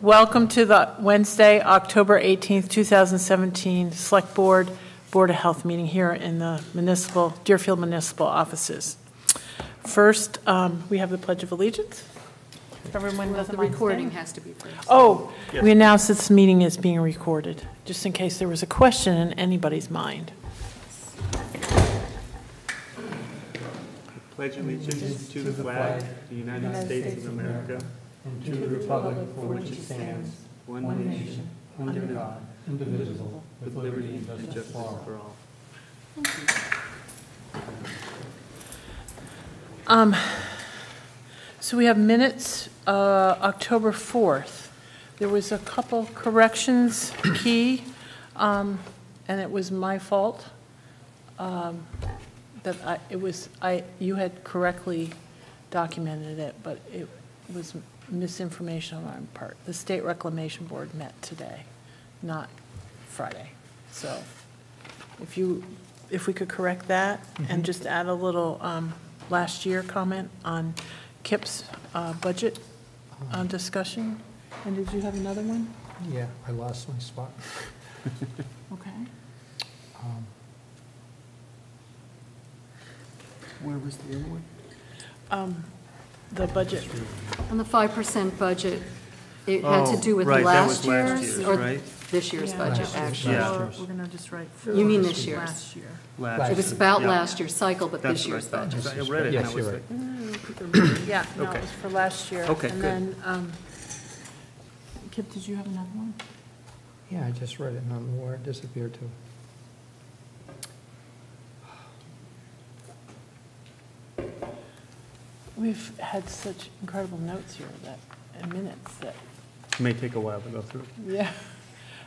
Welcome to the Wednesday, October 18th, 2017 Select Board, Board of Health meeting here in the municipal, Deerfield Municipal offices. First, um, we have the Pledge of Allegiance. Everyone doesn't The recording has to be first. Oh, we announce this meeting is being recorded, just in case there was a question in anybody's mind. Pledge allegiance to the flag of the United States of America, and to the republic for which it stands, one nation, under God, indivisible, with liberty and and justice justice for all. for all. Um, So we have minutes, uh, October 4th. There was a couple corrections, key, um, and it was my fault. um, That I, it was, I, you had correctly documented it, but it was misinformation on my part. The State Reclamation Board met today, not Friday. So if you, if we could correct that and just add a little um, last year comment on Kip's uh, budget uh, discussion. And did you have another one? Yeah, I lost my spot. Okay. Um, Where was the other one? Um, The budget, On the 5% budget, it had to Oh, do with right, that last was last year's? year's, or right? This year's Yeah. budget, Last year's. actually. Yeah. Or we're going to just write. You mean this year's? Last year. Last It was year. about Yeah. last year's cycle, but That's this what I year's thought. budget. I read it and Yes, I was you're like, right. Yeah, no, it was for last year. Okay, good. And then, um, Kip, did you have another one? Yeah, I just read it, and I don't know where it disappeared to. We've had such incredible notes here that, and minutes that it may take a while to go through. Yeah.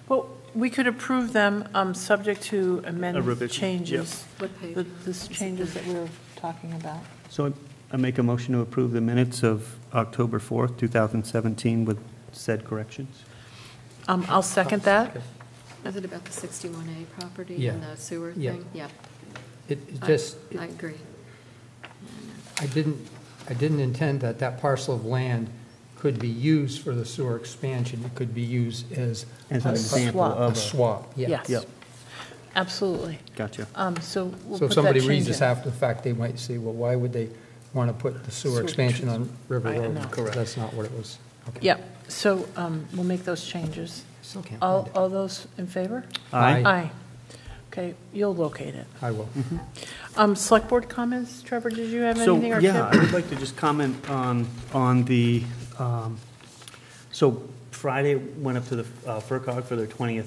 Well, we could approve them, um, subject to A amended revision, changes. What page? The, the changes that we were talking about. So I- I make a motion to approve the minutes of October 4th, 2017 with said corrections. Um, I'll second that. Is it about the 61A property Yeah. and the sewer Yeah. thing? Yeah. It it I- just, I agree. I didn't, I didn't intend that that parcel of land could be used for the sewer expansion. It could be used as. As an a- example swap. of A swap, yeah. Yes. Yep, Absolutely. gotcha. Um, so we'll So put if that somebody change reads this in. after the fact, they might say, well, why would they want to put the sewer Sewer expansion on River I Road? know. Correct. That's not what it was. Okay. Yeah, so, um, we'll make those changes. Still can't All, it. all those in favor? Aye. Aye. Okay, you'll locate it. I will. Um, select board comments, Trevor, did you have So, anything? or yeah, I would like to just comment on, on the, um, so Friday went up to the uh, FRCOG for their 20th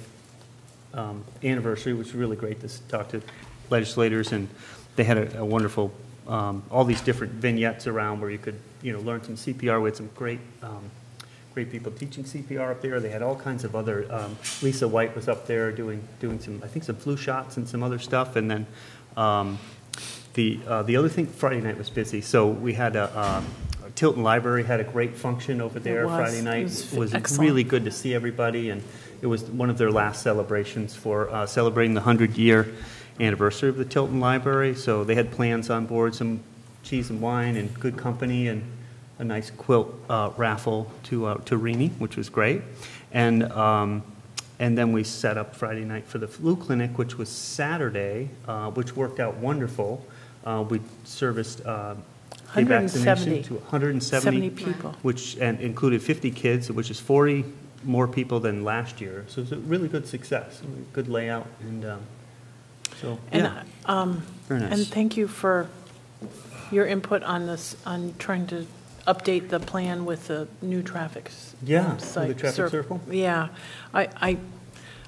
um, anniversary, which was really great to s- talk to legislators, and they had a a wonderful, um, all these different vignettes around where you could, you know, learn some CPR. We had some great, um, great people teaching CPR up there. They had all kinds of other, um, Lisa White was up there doing, doing some, I think some flu shots and some other stuff, and then um, the, uh, the other thing, Friday night was busy, so we had a, um, Tilton Library had a great function over there was. Friday It night. was It was really good to see everybody, and it was one of their last celebrations for uh, celebrating the 100-year anniversary of the Tilton Library, so they had plans on board, some cheese and wine and good company, and a nice quilt uh, raffle to, uh, to Rini, which was great. And, um, and then we set up Friday night for the flu clinic, which was Saturday, uh, which worked out wonderful. Uh, We serviced uh, the 170. vaccination to 170 70 people. which, and included 50 kids, which is 40 more people than last year. So it's a really good success, good layout, and um, so, And, yeah, um, very and thank you for your input on this, on trying to update the plan with the new traffic. s- Yeah, um, with the traffic cir- circle? Yeah, I, I,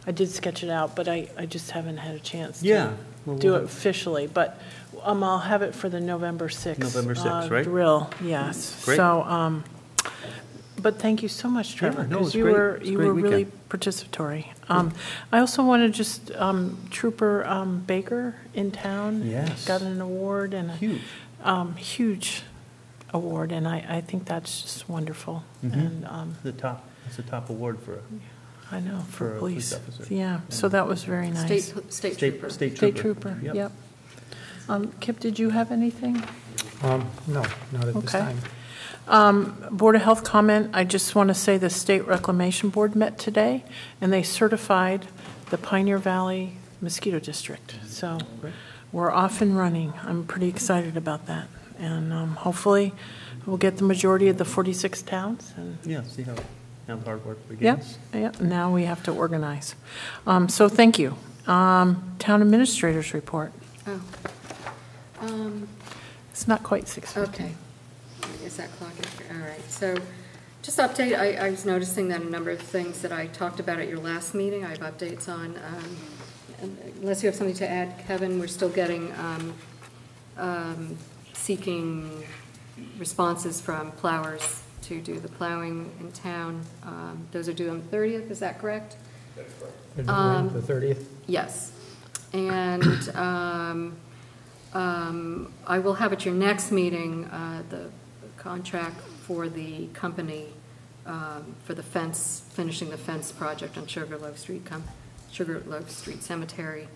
I did sketch it out, but I, I just haven't had a chance Yeah, to well, do we'll it officially, but, um, I'll have it for the November 6th. November 6th, uh, right? Drill, yes. Great. So, um, but thank you so much, Trevor. no, it was you great. were, a you great were really participatory. Um, I also want to just, um, Trooper um, Baker in town. Yes. Got an award and a Huge. um, huge award, and I, I think that's just wonderful. Mhm. And um, The top, it's the top award for a I know, For for a police police. officer. Yeah, so that was very nice. State, state state, trooper. state State trooper. trooper, yep. Um, Kip, did you have anything? Um, No, not at this Okay. time. Um, Board of Health comment, I just want to say the State Reclamation Board met today, and they certified the Pioneer Valley Mosquito District. So we're off and running. I'm pretty excited about that. And um, hopefully, we'll get the majority of the 46 towns, and Yeah, see how, how the hard work Yep, begins. yep, now we have to organize. Um, So thank you. Um, Town Administrators Report. Oh. Um, It's not quite 6:50. Okay. Is that clock? All right, so just update, I, I was noticing that a number of things that I talked about at your last meeting, I have updates on. um, Unless you have something to add, Kevin, we're still getting, um, um, seeking responses from plowers to do the plowing in town. Um, Those are due on the 30th, is that correct? Um, The 30th? Yes. And um, um, I will have at your next meeting uh, the contract for the company um, for the fence, finishing the fence project on Sugarloaf Street, com- Sugarloaf Street Cemetery.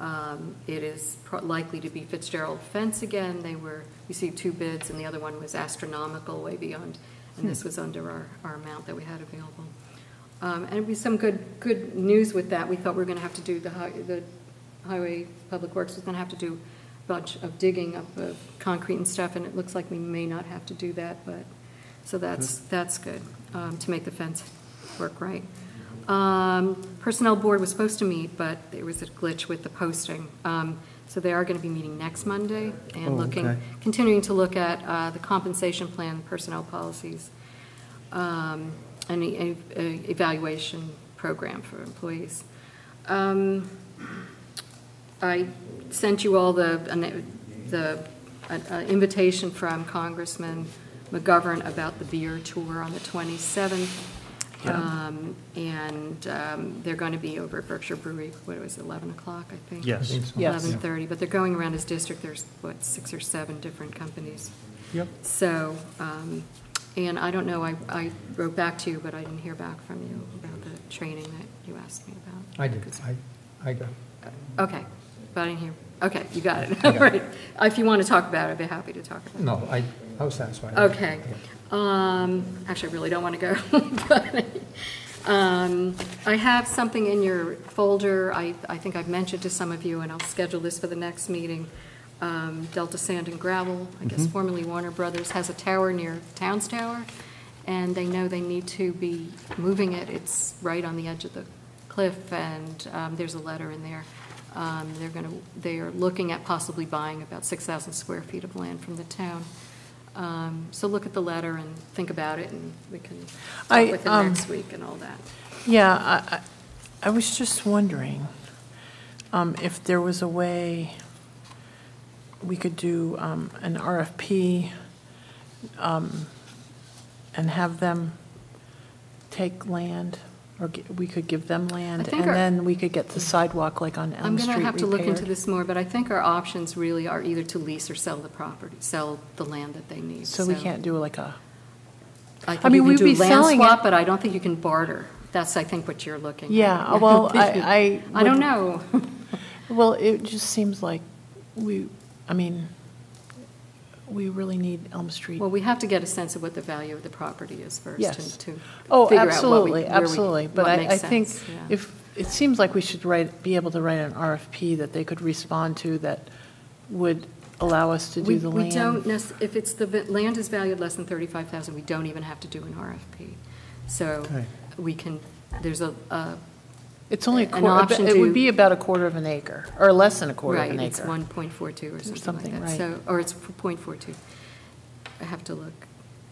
Um, It is pro- likely to be Fitzgerald Fence again. They were, received two bids, and the other one was astronomical, way beyond, and this was under our, our amount that we had available. Um, And be some good, good news with that. We thought we were going to have to do, the hi- the Highway Public Works was going to have to do a bunch of digging up of concrete and stuff, and it looks like we may not have to do that, but, so that's, that's good, um, to make the fence work right. Um, Personnel Board was supposed to meet, but there was a glitch with the posting. Um, So they are going to be meeting next Monday Oh, and looking, okay. continuing to look at uh, the compensation plan, personnel policies, um, an e- e- evaluation program for employees. Um, I sent you all the, the uh, uh, invitation from Congressman McGovern about the beer tour on the 27th. Um, And um, they're going to be over at Berkshire Brewery, what was it, 11 o'clock, I think? Yes. I. Yes. 11:30, but they're going around his district, there's, what, six or seven different companies. Yep. So, um, and I don't know, I, I wrote back to you, but I didn't hear back from you about the training that you asked me about. I did, I, I got, Okay, but I didn't hear, okay, you got it, all right. If you want to talk about it, I'd be happy to talk about it. no, I, I was satisfied. Okay. Um, Actually, I really don't want to go. but, um, I have something in your folder, I, I think I've mentioned to some of you, and I'll schedule this for the next meeting. Um, Delta Sand and Gravel, I guess formerly Warner Brothers, has a tower near Towns Tower, and they know they need to be moving it. It's right on the edge of the cliff, and um, there's a letter in there. Um, They're going to, they are looking at possibly buying about 6,000 square feet of land from the town. Um, So look at the letter and think about it, and we can I, talk with it um, next week and all that. Yeah, I, I I was just wondering um, if there was a way we could do um, an RFP um, and have them take land, or we could give them land, think and our- then we could get the sidewalk like on I'm Elm going to have to look into repaired. this more, but I think our options really are either to lease or sell the property, sell the land that they need. So we can't do like a, I mean, you we'd can be do land selling swap, it. but I don't think you can barter. That's, I think, what you're looking at. Yeah, well, I- I I don't would- know. well, it just seems like we, I mean, we really need Elm Street. Well, we have to get a sense of what the value of the property is first. Yes. and to Oh, figure out what we- absolutely, where we- absolutely. But what I, makes I think sense, yeah. if, it seems like we should write, be able to write an RFP that they could respond to that would allow us to We- do the We don't, land. nec- if it's, the va- land is valued less than 35,000, we don't even have to do an RFP. So Okay. we can, there's a, a- It's only a an quarter, option it would to- be about a quarter of an acre, or less than a quarter of right, an it's acre. 1.42 or something something, like that. right. So, or it's .42. I have to look,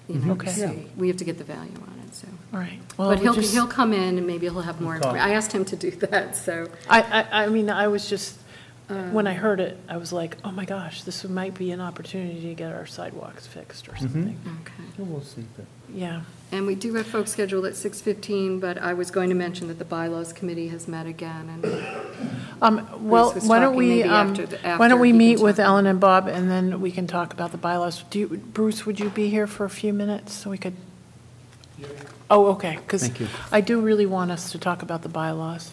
you know, to Okay. Yeah. see. We have to get the value on it, so. All right. Well, But we he'll, just- he'll come in and maybe he'll have more, Talk. informa- I asked him to do that, so. I, I, I mean, I was just, Um, when I heard it, I was like, oh my gosh, this might be an opportunity to get our sidewalks fixed or something. Okay. We'll see. but- Yeah. And we do have folks scheduled at 6:15, but I was going to mention that the bylaws committee has met again, and Um, Well, was why don't talking we, maybe um, after the- why after don't we he can meet with talk. Ellen and Bob, and then we can talk about the bylaws. Do you, Bruce, would you be here for a few minutes, so we could? Oh, okay, because Thank you. I do really want us to talk about the bylaws.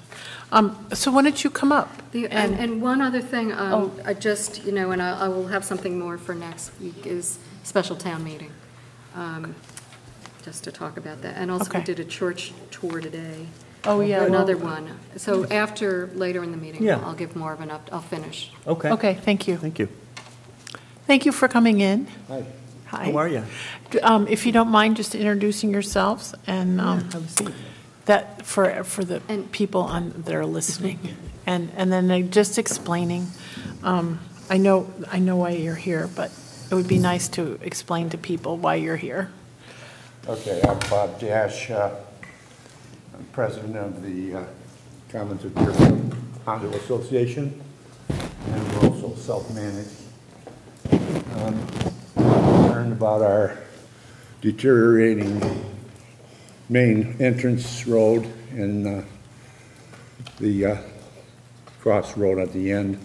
Um, So why don't you come up? The- And, and one other thing, um, Oh. I just, you know, and I, I will have something more for next week, is special town meeting. um, just to talk about that. And also, we Okay. did a church tour today. Oh, yeah. Another well- one. So after, later in the meeting, Yeah. I'll give more of an up, I'll finish. Okay. Okay, thank you. Thank you. Thank you for coming in. Hi. Hi. How are you? Um, If you don't mind, just introducing yourselves and um, Have a seat. that, for, for the And- people on, that are listening. And, and then uh, just explaining, um, I know, I know why you're here, but it would be nice to explain to people why you're here. Okay, I'm Bob Dash. uh, I'm president of the uh, Commons of Deerfield Condo Association, and we're also self-managed. Um, Concerned about our deteriorating main entrance road and uh, the uh, crossroad at the end,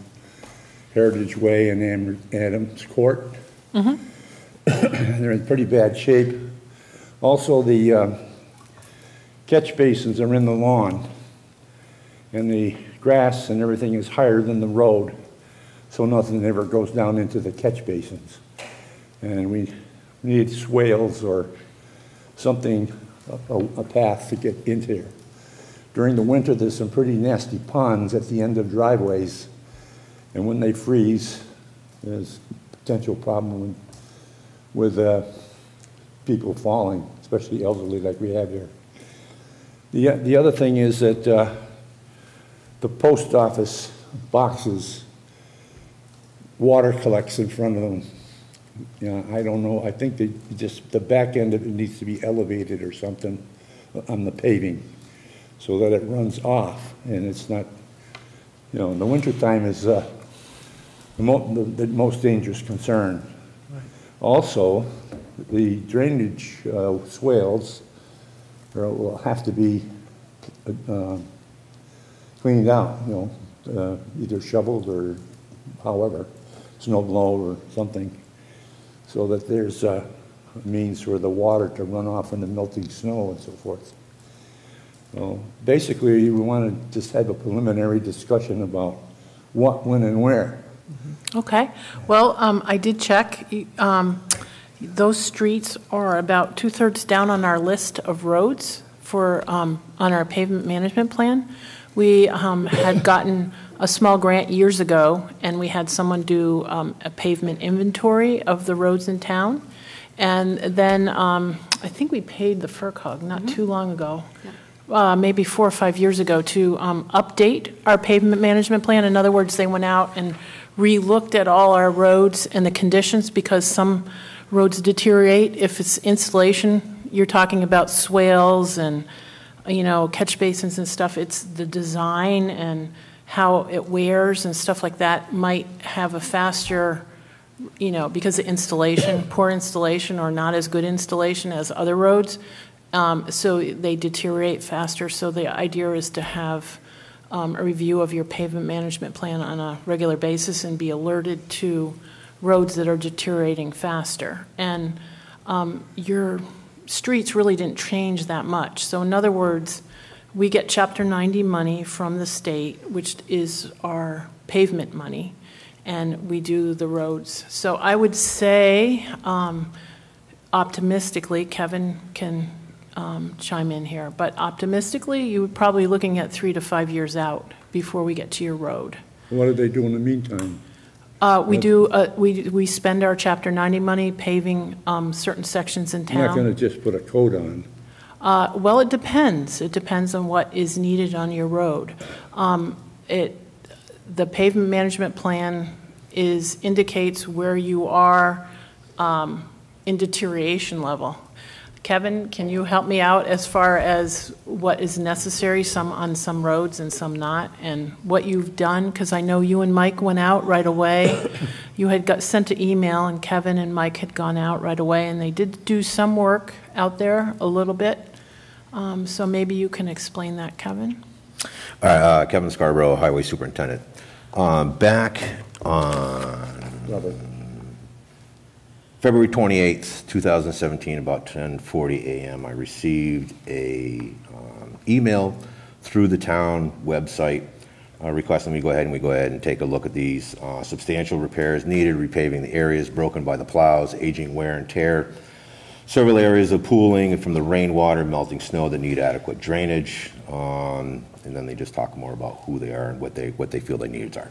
Heritage Way and Am- Adams Court. They're in pretty bad shape. Also, the uh, catch basins are in the lawn, and the grass and everything is higher than the road, so nothing ever goes down into the catch basins. And we need swales or something, a a path to get into here. During the winter, there's some pretty nasty ponds at the end of driveways, and when they freeze, there's potential problem with with uh, people falling, especially elderly like we have here. The, the other thing is that uh, the post office boxes, water collects in front of them. You know, I don't know, I think they just, the back end of it needs to be elevated or something on the paving so that it runs off and it's not, you know, in the wintertime is uh, the mo, the, the most dangerous concern. Also, the drainage uh, swales are- will have to be uh, cleaned out, you know, uh, either shoveled or however, snow blow or something, so that there's a means for the water to run off in the melting snow and so forth. So basically, we want to just have a preliminary discussion about what, when, and where. Okay, well, um, I did check. Um, Those streets are about two-thirds down on our list of roads for, um, on our pavement management plan. We um, had gotten a small grant years ago, and we had someone do um, a pavement inventory of the roads in town. And then, um, I think we paid the FRCOG not too long ago, uh, maybe four or five years ago, to um, update our pavement management plan. In other words, they went out and re-looked at all our roads and the conditions, because some roads deteriorate. If it's installation, you're talking about swales and, you know, catch basins and stuff. It's the design and how it wears and stuff like that might have a faster you know, because of installation, poor installation or not as good installation as other roads, um, so they deteriorate faster. So the idea is to have um, a review of your pavement management plan on a regular basis and be alerted to roads that are deteriorating faster. And um, your streets really didn't change that much. So in other words, we get Chapter 90 money from the state, which is our pavement money, and we do the roads. So I would say um, optimistically, Kevin can um, chime in here, but optimistically, you would probably looking at three to five years out before we get to your road. What do they do in the meantime? Uh, We do, uh, we we spend our Chapter 90 money paving um, certain sections in You're not town. going to just put a coat on. Uh, Well, it depends. It depends on what is needed on your road. Um, It, the pavement management plan is, indicates where you are um, in deterioration level. Kevin, can you help me out as far as what is necessary, some on some roads and some not, and what you've done? Because I know you and Mike went out right away. You had got, sent an email, and Kevin and Mike had gone out right away, and they did do some work out there, a little bit. Um, So maybe you can explain that, Kevin? All right, uh, Kevin Scarborough, Highway Superintendent. Um, Back on Robert. February 28th, 2017, about 10:40 a.m., I received a um, email through the town website uh, requesting we go ahead and we go ahead and take a look at these uh, substantial repairs needed, repaving the areas broken by the plows, aging wear and tear, several areas of pooling from the rainwater, melting snow that need adequate drainage. Um, And then they just talk more about who they are and what they, what they feel their needs are.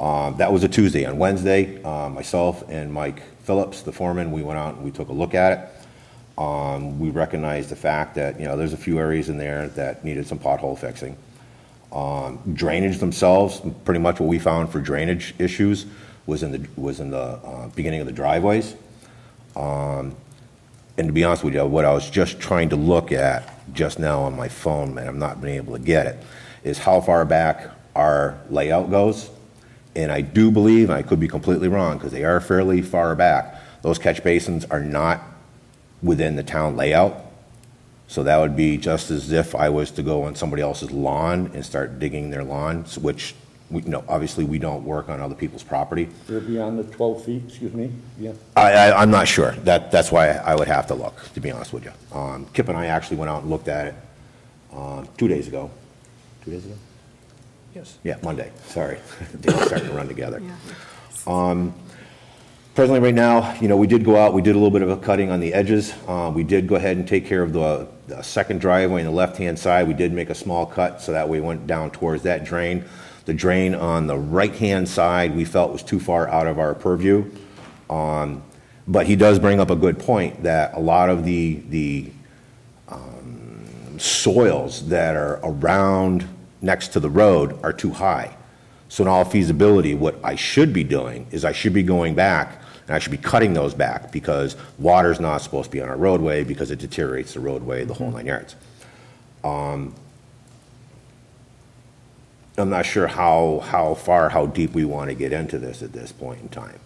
Um, That was a Tuesday. On Wednesday, uh, myself and Mike Phillips, the foreman, we went out and we took a look at it. Um, We recognized the fact that, you know, there's a few areas in there that needed some pothole fixing. Um, Drainage themselves, pretty much what we found for drainage issues was in the, was in the uh, beginning of the driveways. Um, And to be honest with you, what I was just trying to look at just now on my phone, and I'm not being able to get it, is how far back our layout goes. And I do believe, and I could be completely wrong, because they are fairly far back, those catch basins are not within the town layout. So that would be just as if I was to go on somebody else's lawn and start digging their lawns, which, we, you know, obviously, we don't work on other people's property. They're beyond the 12 feet, excuse me? Yeah. I, I, I'm not sure. That, that's why I would have to look, to be honest with you. Um, Kip and I actually went out and looked at it, uh, two days ago. Two days ago? Yes. Yeah, Monday, sorry. Days are starting to run together. Yeah. Presently, right now, you know, we did go out, we did a little bit of a cutting on the edges. Uh, We did go ahead and take care of the, the second driveway on the left-hand side. We did make a small cut, so that we went down towards that drain. The drain on the right-hand side, we felt was too far out of our purview. Um, But he does bring up a good point, that a lot of the, the um, soils that are around, next to the road are too high. So in all feasibility, what I should be doing is I should be going back and I should be cutting those back because water's not supposed to be on our roadway because it deteriorates the roadway, the whole nine yards. Um, I'm not sure how, how far, how deep we want to get into this at this point in time.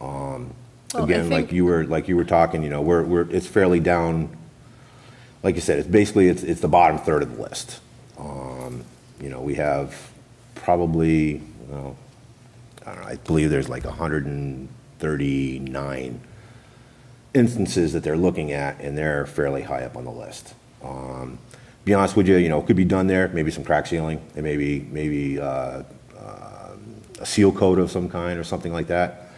Um, Well, I Again, like think- you were, like you were talking, you know, we're, we're, it's fairly down, like you said, it's basically, it's, it's the bottom third of the list. Um, You know, we have probably, well, I don't know, I believe there's like hundred and thirty-nine instances that they're looking at, and they're fairly high up on the list. Um, Be honest with you, you know, it could be done there, maybe some crack sealing, and maybe, maybe, uh, uh, a seal coat of some kind or something like that.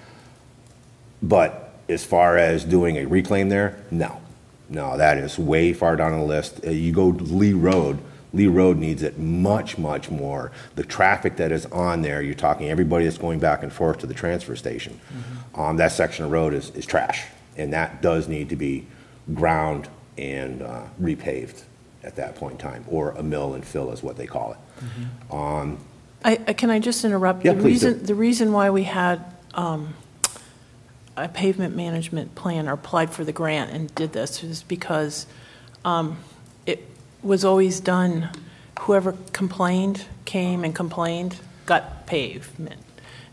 But as far as doing a reclaim there, no. No, that is way far down on the list. Uh, You go to Lee Road, Lee Road needs it much, much more. The traffic that is on there, you're talking everybody that's going back and forth to the transfer station. Um, that section of road is, is trash, and that does need to be ground and, uh, repaved at that point in time, or a mill and fill is what they call it. Um, I, I- can I just interrupt? Yeah, The please do. reason- The reason why we had um, a pavement management plan or applied for the grant and did this is because um, it was always done, whoever complained, came and complained, got pavement.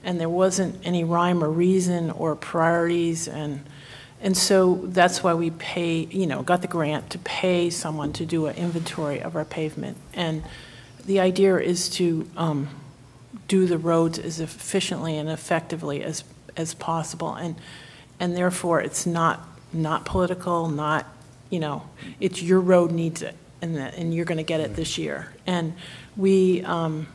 And there wasn't any rhyme or reason or priorities, and, and so that's why we pay, you know, got the grant to pay someone to do an inventory of our pavement. And the idea is to um, do the roads as efficiently and effectively as, as possible. And, and therefore, it's not, not political, not, you know, it's your road needs it, and, that- and you're going to get it this year. And we, um,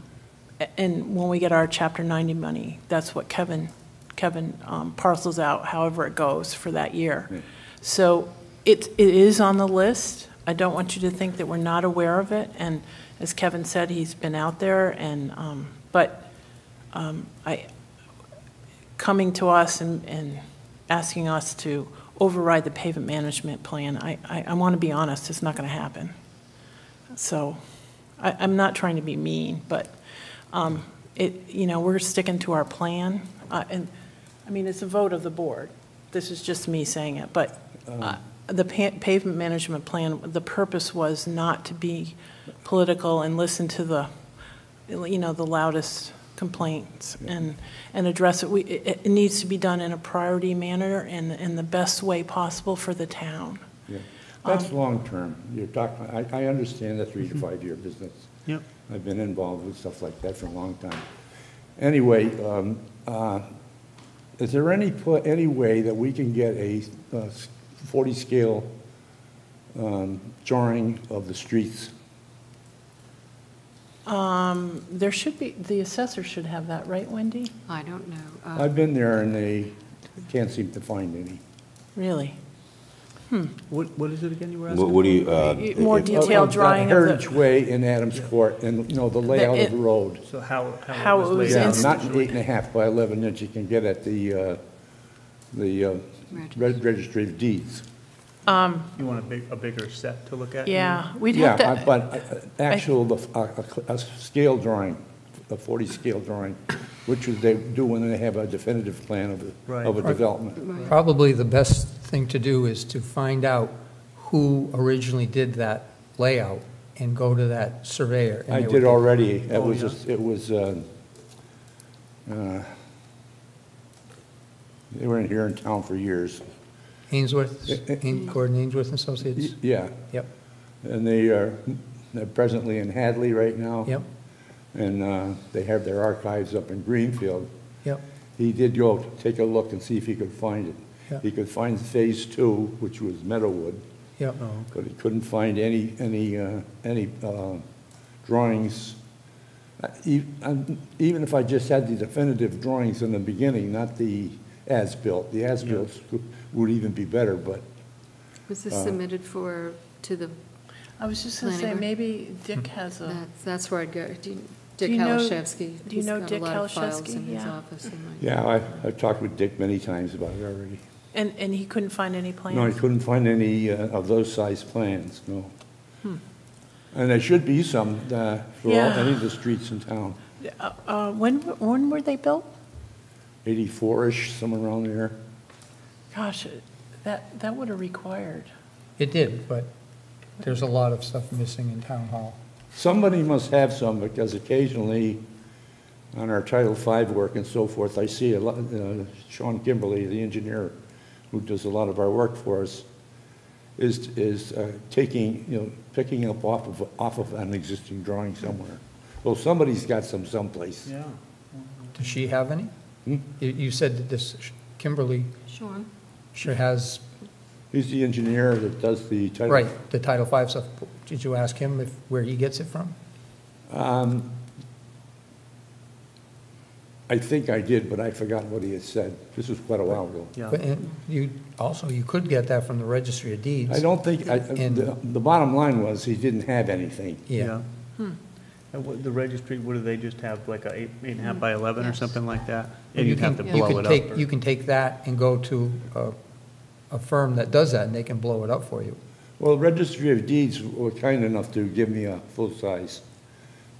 and when we get our Chapter 90 money, that's what Kevin, Kevin um, parcels out however it goes for that year. So it, it is on the list. I don't want you to think that we're not aware of it. And as Kevin said, he's been out there and, um, but um, I, coming to us and, and asking us to override the pavement management plan, I, I, I want to be honest, it's not going to happen. So I, I'm not trying to be mean, but um, it, you know, we're sticking to our plan. Uh, And, I mean, it's a vote of the board. This is just me saying it, but uh, the pa- pavement management plan, the purpose was not to be political and listen to the, you know, the loudest complaints and, and address it. We, it, it needs to be done in a priority manner and in the best way possible for the town. Yeah. That's long-term. You're talking, I, I understand the three to five-year business. Yep. I've been involved with stuff like that for a long time. Anyway, um, uh, is there any, pla- any way that we can get a uh, 40-scale um, drawing of the streets? Um, There should be, the assessor should have that, right, Wendy? I don't know. Uh, I've been there and they can't seem to find any. Really? What, what is it again you were asking? What what do you, uh, You- More if- detailed Of- of drawing of Heritage the, Way in Adams Court and, you know, the layout of the road. So how, How how it it was was Yeah, laid out? not eight and a half by 11 inch you can get at the, uh, the uh, Reg- Registry of Deeds. You want a big, a bigger set to look at? yeah, we'd Yeah, have uh, to, but uh, actual, the- a a- a scale drawing, a 40 scale drawing, which would they do when they have a definitive plan of, the- Right. of a development. Right. Probably the best thing to do is to find out who originally did that layout and go to that surveyor. and I they would did get- already. It Oh, was, yeah. just- it was, uh, uh, they were in here in town for years. Ainsworth. Ain- Gordon Ainsworth and Associates? Yeah, Yep, and they are, they're presently in Hadley right now. yep, And uh, they have their archives up in Greenfield. yep, He did go take a look and see if he could find it. Yeah. He could find Phase Two, which was Meadowwood, yep. but he couldn't find any, any, uh, any uh, drawings. Uh, e- Even if I just had the definitive drawings in the beginning, not the as-built, the as-built would even be better, but Was this Uh, submitted for, to the, I was just going to say, board. maybe Dick has a, that's- that's where I'd go. Do you- Do Dick you know- Halashevsky. do you know Dick He's got a lot of files Halashevsky? in his Yeah. office. He might- yeah, I, I've talked with Dick many times about it already. And, and he couldn't find any plans? No, he couldn't find any uh, of those size plans, no. And there should be some uh, for all, Yeah. any of the streets in town. Uh, uh, When, when were they built? 84-ish, somewhere around there. Gosh, that, that would have required. It did, but there's a lot of stuff missing in Town Hall. Somebody must have some, because occasionally, on our Title V work and so forth, I see a lot, uh, Sean Kimberly, the engineer who does a lot of our work for us, is, is uh, taking, you know, picking up off of, off of an existing drawing somewhere. Well, somebody's got some someplace. Yeah. Does she have any? Hmm? You, you said that this Kimberly Sean? sure has, He's the engineer that does the Title. right, the Title V stuff. Did you ask him if, where he gets it from? Um, I think I did, but I forgot what he had said. This was quite a while ago. Yeah. But, and you, also, you could get that from the Registry of Deeds. I don't think, I- And- the, the bottom line was, he didn't have anything. Yeah. Hmm. And what, the registry, what do they just have, like a eight, eight and a half by hmm. 11 or Yes. something like that? Well, And you you'd have to can- you blow can it take- up? or- You can take that and go to a, a firm that does that, and they can blow it up for you. Well, the Registry of Deeds were kind enough to give me a full-size,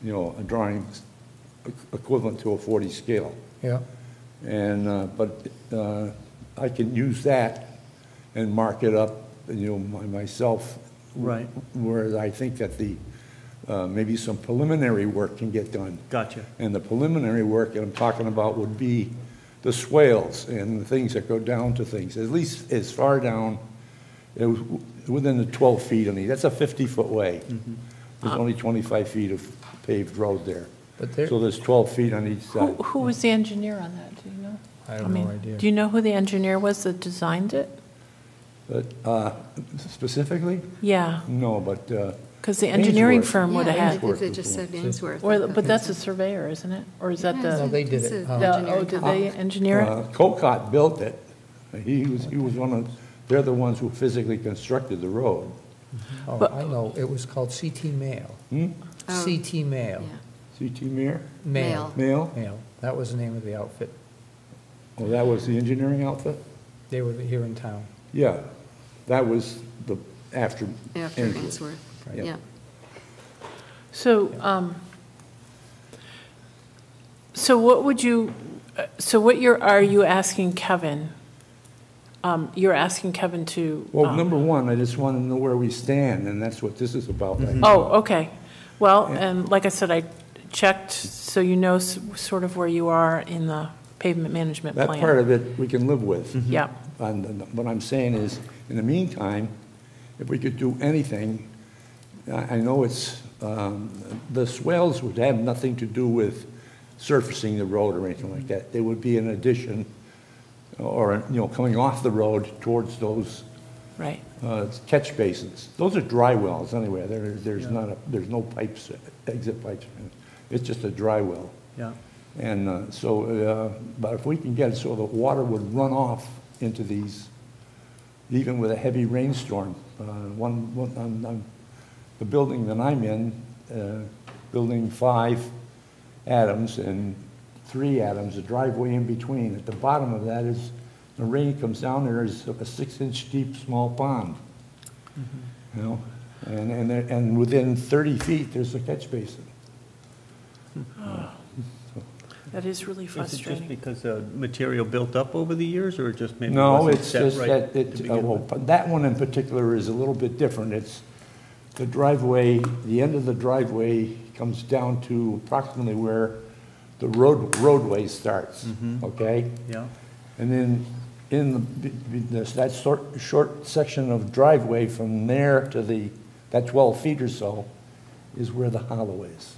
you know, a drawing equivalent to a 40 scale. Yeah, And, uh, but uh, I can use that and mark it up, you know, my- myself. Right. Whereas I think that the, uh, maybe some preliminary work can get done. Gotcha. And the preliminary work that I'm talking about would be the swales and the things that go down to things, at least as far down, it was within the 12 feet of me. That's a 50-foot way. There's only 25 feet of paved road there. But there, So there's 12 feet on each Who, side. who was the engineer on that, do you know? I have mean, no idea. Do you know who the engineer was that designed it? But uh, specifically, Yeah, no, but uh, because the engineering Ainsworth. firm would have Yeah, I had, think they just said Ainsworth. or, but that's a surveyor, isn't it? Or is that Yeah, No, the, they did it. a Oh. the- oh, did they engineer it? uh, Cocott built it. He was, he was one of, they're the ones who physically constructed the road. Oh, But- I know, it was called CT Mail. Hmm? Oh. CT Mail. Yeah. C.T. Meyer? Mail. Mail? Mail, that was the name of the outfit. Well, that was the engineering outfit? They were here in town. Yeah, that was the, after. After Ainsworth. Ainsworth, Right. yeah. So, um, so what would you, uh, so what you're, are you asking Kevin? Um, You're asking Kevin to? Well, um, number one, I just want to know where we stand, and that's what this is about right now. Oh, okay. Well, and like I said, I checked, so you know s- sort of where you are in the pavement management That plan. part of it, we can live with. Yeah, And and what I'm saying is, in the meantime, if we could do anything, I I know it's, um, the swales would have nothing to do with surfacing the road or anything like that. They would be an addition, or, you know, coming off the road towards those right. uh, catch basins. Those are dry wells anyway. There, there's not a, there's no pipes, exit pipes. It's just a dry well. Yeah. And uh, so, uh, but if we can get it so the water would run off into these even with a heavy rainstorm. Uh, One, one, on, on the building that I'm in, uh, Building 5, Adams, and 3 Adams, a driveway in between. At the bottom of that is, the rain comes down, there is a six-inch deep small pond. You know, and, and, there- and within 30 feet, there's a catch basin. That is really Is it just frustrating. because the material built up over the years, or just maybe No, wasn't it's set just right that, to it, uh, begin well, with? that one in particular is a little bit different. It's, the driveway, the end of the driveway comes down to approximately where the road, roadway starts, Mm-hmm. okay? Yeah, And then in the, be- be- this, that short, short section of driveway from there to the, that twelve feet or so is where the hollow is.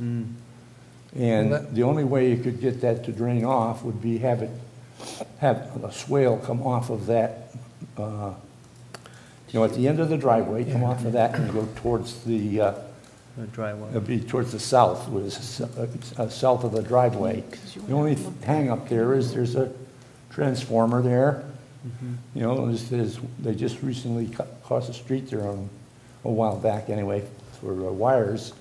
And Well, that- the only way you could get that to drain off would be have it, have a swale come off of that, uh, you know, at the end of the driveway, come off of that and go towards the, uh, the driveway. It'd be towards the south, was uh, south of the driveway. The only hang up there is there's a transformer there. You know, there's, there's, they just recently cut across the street there on, a while back anyway, for uh, wires.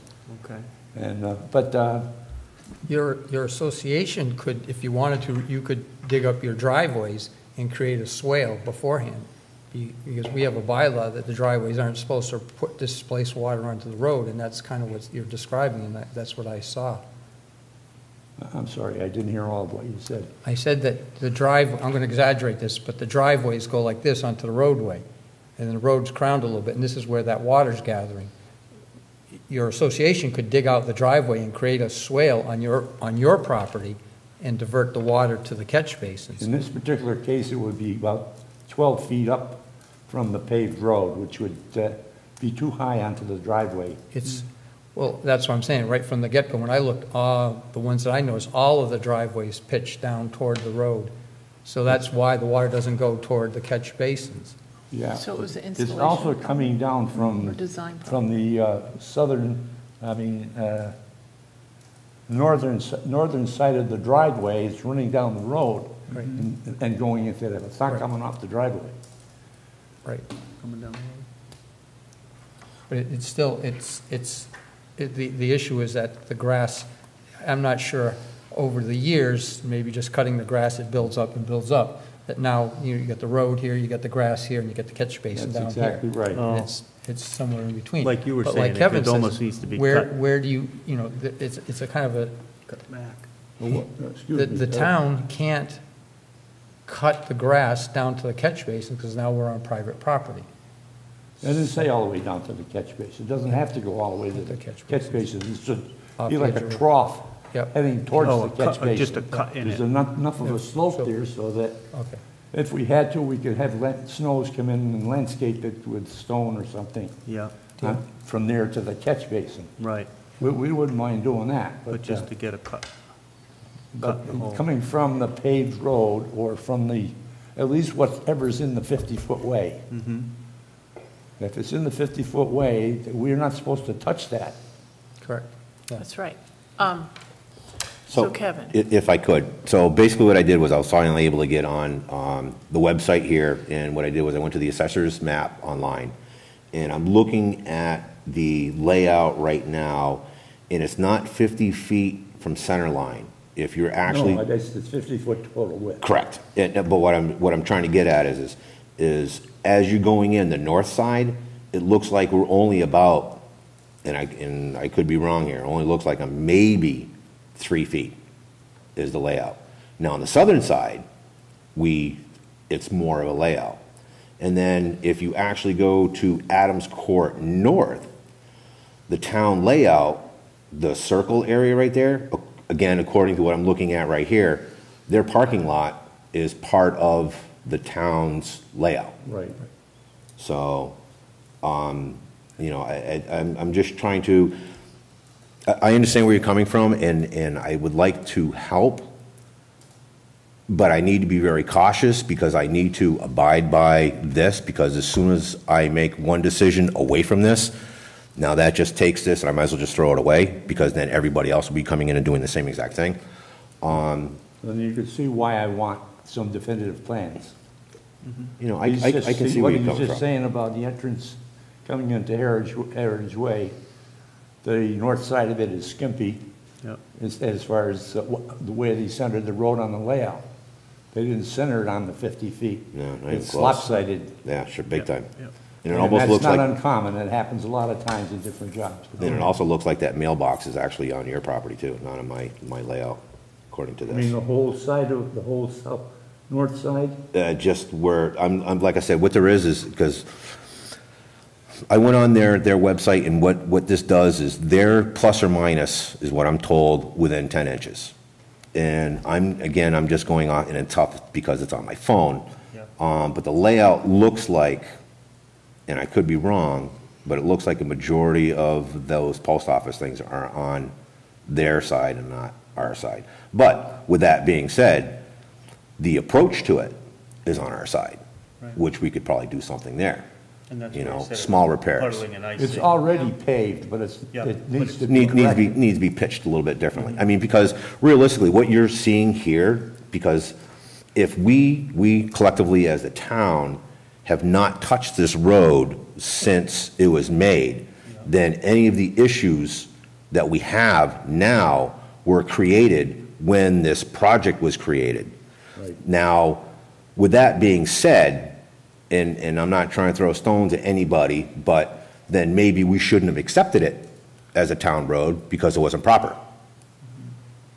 Okay. And, uh, but, uh, Your, your association could, if you wanted to, you could dig up your driveways and create a swale beforehand. Be- Because we have a bylaw that the driveways aren't supposed to put, displace water onto the road, and that's kind of what you're describing, and that, that's what I saw. I'm sorry, I didn't hear all of what you said. I said that the drive, I'm going to exaggerate this, but the driveways go like this onto the roadway, and the road's crowned a little bit, and this is where that water's gathering. Your association could dig out the driveway and create a swale on your, on your property and divert the water to the catch basins. In this particular case, it would be about 12 feet up from the paved road, which would uh, be too high onto the driveway. It's, well, that's what I'm saying, right from the get-go, when I looked, uh, the ones that I noticed, all of the driveways pitch down toward the road. So that's why the water doesn't go toward the catch basins. Yeah. So it was the It's also installation coming down or from, design? from the uh, southern, I mean, uh, northern, s- northern side of the driveway, it's running down the road Right. and and going into that. It's not Right. coming off the driveway. Right. Coming down the road. But it- it's still, it's, it's, it- the, the issue is that the grass, I'm not sure, over the years, maybe just cutting the grass, it builds up and builds up, that now, you know, you got the road here, you got the grass here, and you got the catch basin down That's here. exactly right. Oh. It's, it's somewhere in between. Like you were But saying, like it Kevin could says, almost needs to be Where, cut. where do you, you know, th- it's, it's a kind of a, Cut back. Oh, excuse the, me. the town can't cut the grass down to the catch basin, because now we're on private property. It doesn't say all the way down to the catch basin. It doesn't have to go all the way to the The catch catch basin. It should be like a trough Yep. heading towards Oh, the a catch cut- basin. just a cut in There's it. enough, enough of a So- slope there so that Okay, if we had to, we could have lan- snows come in and landscape it with stone or something. Yeah, uh, From there to the catch basin. right, We, we wouldn't mind doing that, but but, just uh, to get a cut. but cut the hole. coming from the paved road or from the, at least whatever's in the 50-foot way. Mm-hmm. If it's in the 50-foot way, we're not supposed to touch that. correct. Yeah. That's right. Um, So Kevin. i- If I could, so basically what I did was I was finally able to get on um, the website here, and what I did was I went to the assessor's map online, and I'm looking at the layout right now, and it's not 50 feet from center line. If you're actually. No, that's, it's 50-foot total width. Correct. And- But what I'm, what I'm trying to get at is, is, is as you're going in, the north side, it looks like we're only about, and I, and I could be wrong here, it only looks like I'm maybe three feet is the layout. Now, on the southern side, we, it's more of a layout. And then if you actually go to Adams Court North, the town layout, the circle area right there, again, according to what I'm looking at right here, their parking lot is part of the town's layout. Right. So, um, you know, I, I, I'm, I'm just trying to, I, understand where you're coming from and, and I would like to help, but I need to be very cautious because I need to abide by this because as soon as I make one decision away from this, now that just takes this and I might as well just throw it away because then everybody else will be coming in and doing the same exact thing. Um, then you can see why I want some definitive plans. Mm-hmm. You know, I, He's I just- I can see where you're What coming he's just from. saying about the entrance coming into Heritage, Heritage Way, the north side of it is skimpy Yep. as, as far as uh, wha- the way they centered the road on the layout. They didn't center it on the 50 feet. No, not even It's close. lopsided. Yeah, sure, big time. Yep. And it almost looks That's like, not uncommon, it happens a lot of times in different jobs. and it also looks like that mailbox is actually on your property too, not on my, my layout, according to I mean, this. the whole side of, the whole south, north side? Uh, just where, I'm, I'm, like I said, what there is, is, because I went on their, their website, and what, what this does is their plus or minus is what I'm told within ten inches. And I'm, again, I'm just going on, and it's tough because it's on my phone. Um, but the layout looks like, and I could be wrong, but it looks like a majority of those post office things are on their side and not our side. But with that being said, the approach to it is on our side, which we could probably do something there. And that's You where know, said it was small repairs. Puddling and It's already paved, but it's, Yeah, it but needs to Need- be Needs to be, corrected. needs to be pitched a little bit differently. Mm-hmm. I mean, because realistically, what you're seeing here, because if we, we collectively as a town have not touched this road since it was made, then any of the issues that we have now were created when this project was created. Now, with that being said, and, and I'm not trying to throw stones at anybody, but then maybe we shouldn't have accepted it as a town road because it wasn't proper.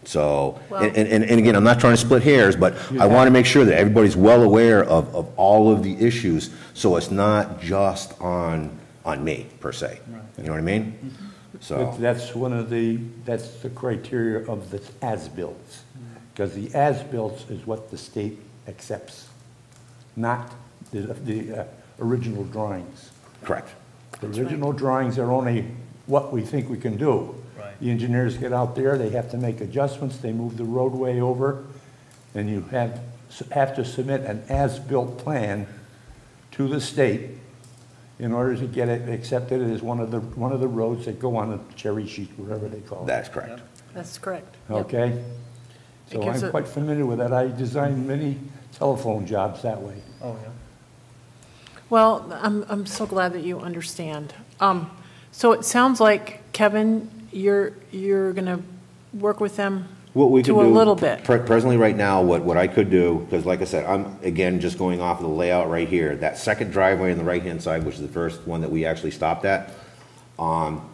So, and, and, and again, I'm not trying to split hairs, but I want to make sure that everybody's well aware of, of all of the issues, so it's not just on, on me, per se. You know what I mean? Mm-hmm. But So, that's one of the, that's the criteria of the as-builts. Because mm. the as-builts is what the state accepts, not the, the uh, original drawings. correct. The original drawings are only what we think we can do. Right. The engineers get out there, they have to make adjustments, they move the roadway over, and you have, have to submit an as-built plan to the state in order to get it accepted as one of the, one of the roads that go on a cherry sheet, whatever they call it. That's correct. That's correct. Yep. Okay? So It I'm it- quite familiar with that. I designed many telephone jobs that way. Oh, yeah. Well, I'm, I'm so glad that you understand. Um, So it sounds like, Kevin, you're, you're going to work with them What we could to do. a little bit. pre- Presently, right now, what, what I could do, because like I said, I'm, again, just going off of the layout right here, that second driveway on the right-hand side, which is the first one that we actually stopped at, um,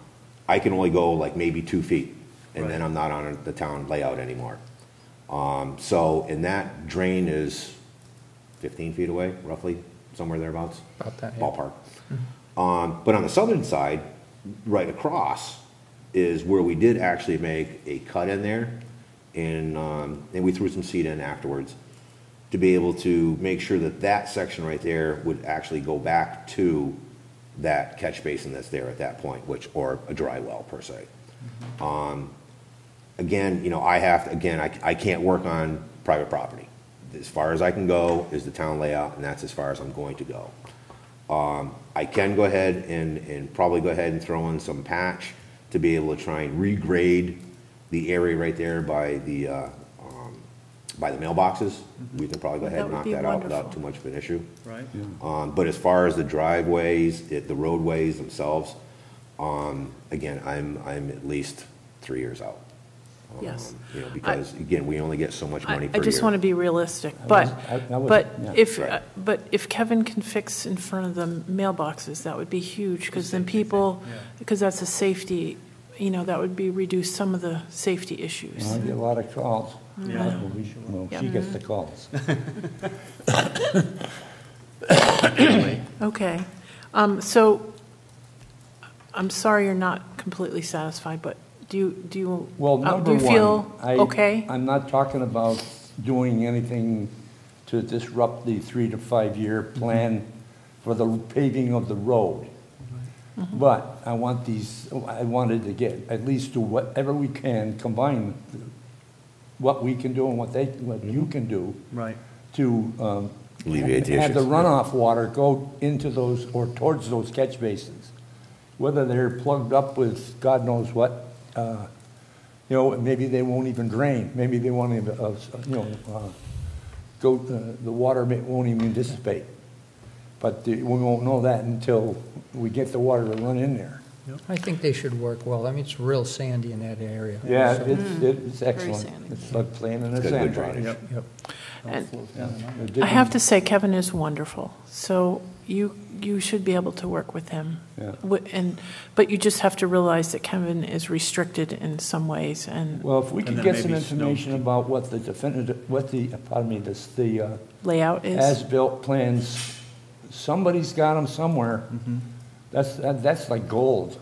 I can only go like maybe two feet, and then I'm not on the town layout anymore. Um, so, and that drain is fifteen feet away, roughly, somewhere thereabouts. About that, yeah. Ballpark. Um, but on the southern side, right across, is where we did actually make a cut in there, and, um, and we threw some seed in afterwards, to be able to make sure that that section right there would actually go back to that catch basin that's there at that point, which, or a dry well, per se. Um, again, you know, I have, to again, I, I can't work on private property. As far as I can go is the town layout, and that's as far as I'm going to go. Um, I can go ahead and, and probably go ahead and throw in some patch to be able to try and regrade the area right there by the, uh, um, by the mailboxes. We can probably go ahead That and would knock be that out without wonderful. too much of an issue. Right? Um, but as far as the driveways, it, the roadways themselves, um, again, I'm, I'm at least three years out. Yes. Um, You know, because, again, we only get so much I money per I year. just want to be realistic, I but, was- I- I was- but yeah. if, Right. uh, but if Kevin can fix in front of the mailboxes, that would be huge, because then people, because that's a safety, you know, that would be, reduce some of the safety issues. I get a lot of calls. Yeah. Well, we- Well, Yeah. she gets the calls. Okay, um, so, I'm sorry you're not completely satisfied, but do you, do you, Well, uh, number do you one, feel I- okay? I'm not talking about doing anything to disrupt the three to five-year plan for the paving of the road. Mm-hmm. But I want these, I wanted to get, at least do whatever we can, combine what we can do and what they, what you can do Right. to um, Alleviate the have the issues. runoff water go into those, or towards those catch basins. Whether they're plugged up with God knows what, uh, you know, maybe they won't even drain, maybe they won't even, uh, you know, uh, go, uh, the water ma- won't even dissipate. But the- we won't know that until we get the water to run in there. I think they should work well. I mean, it's real sandy in that area. Yeah, So- it's, it's excellent. sandy. It's like playing in a It's good sandbox. drainage. Yep. And Yeah. I have to say Kevin is wonderful, so you, you should be able to work with him. Yeah. And, but you just have to realize that Kevin is restricted in some ways, and Well, if we And could get some maybe snow. information about what the definitive, what the, pardon me, this, the uh, layout is. as-built plans, somebody's got them somewhere. That's, that- that's like gold.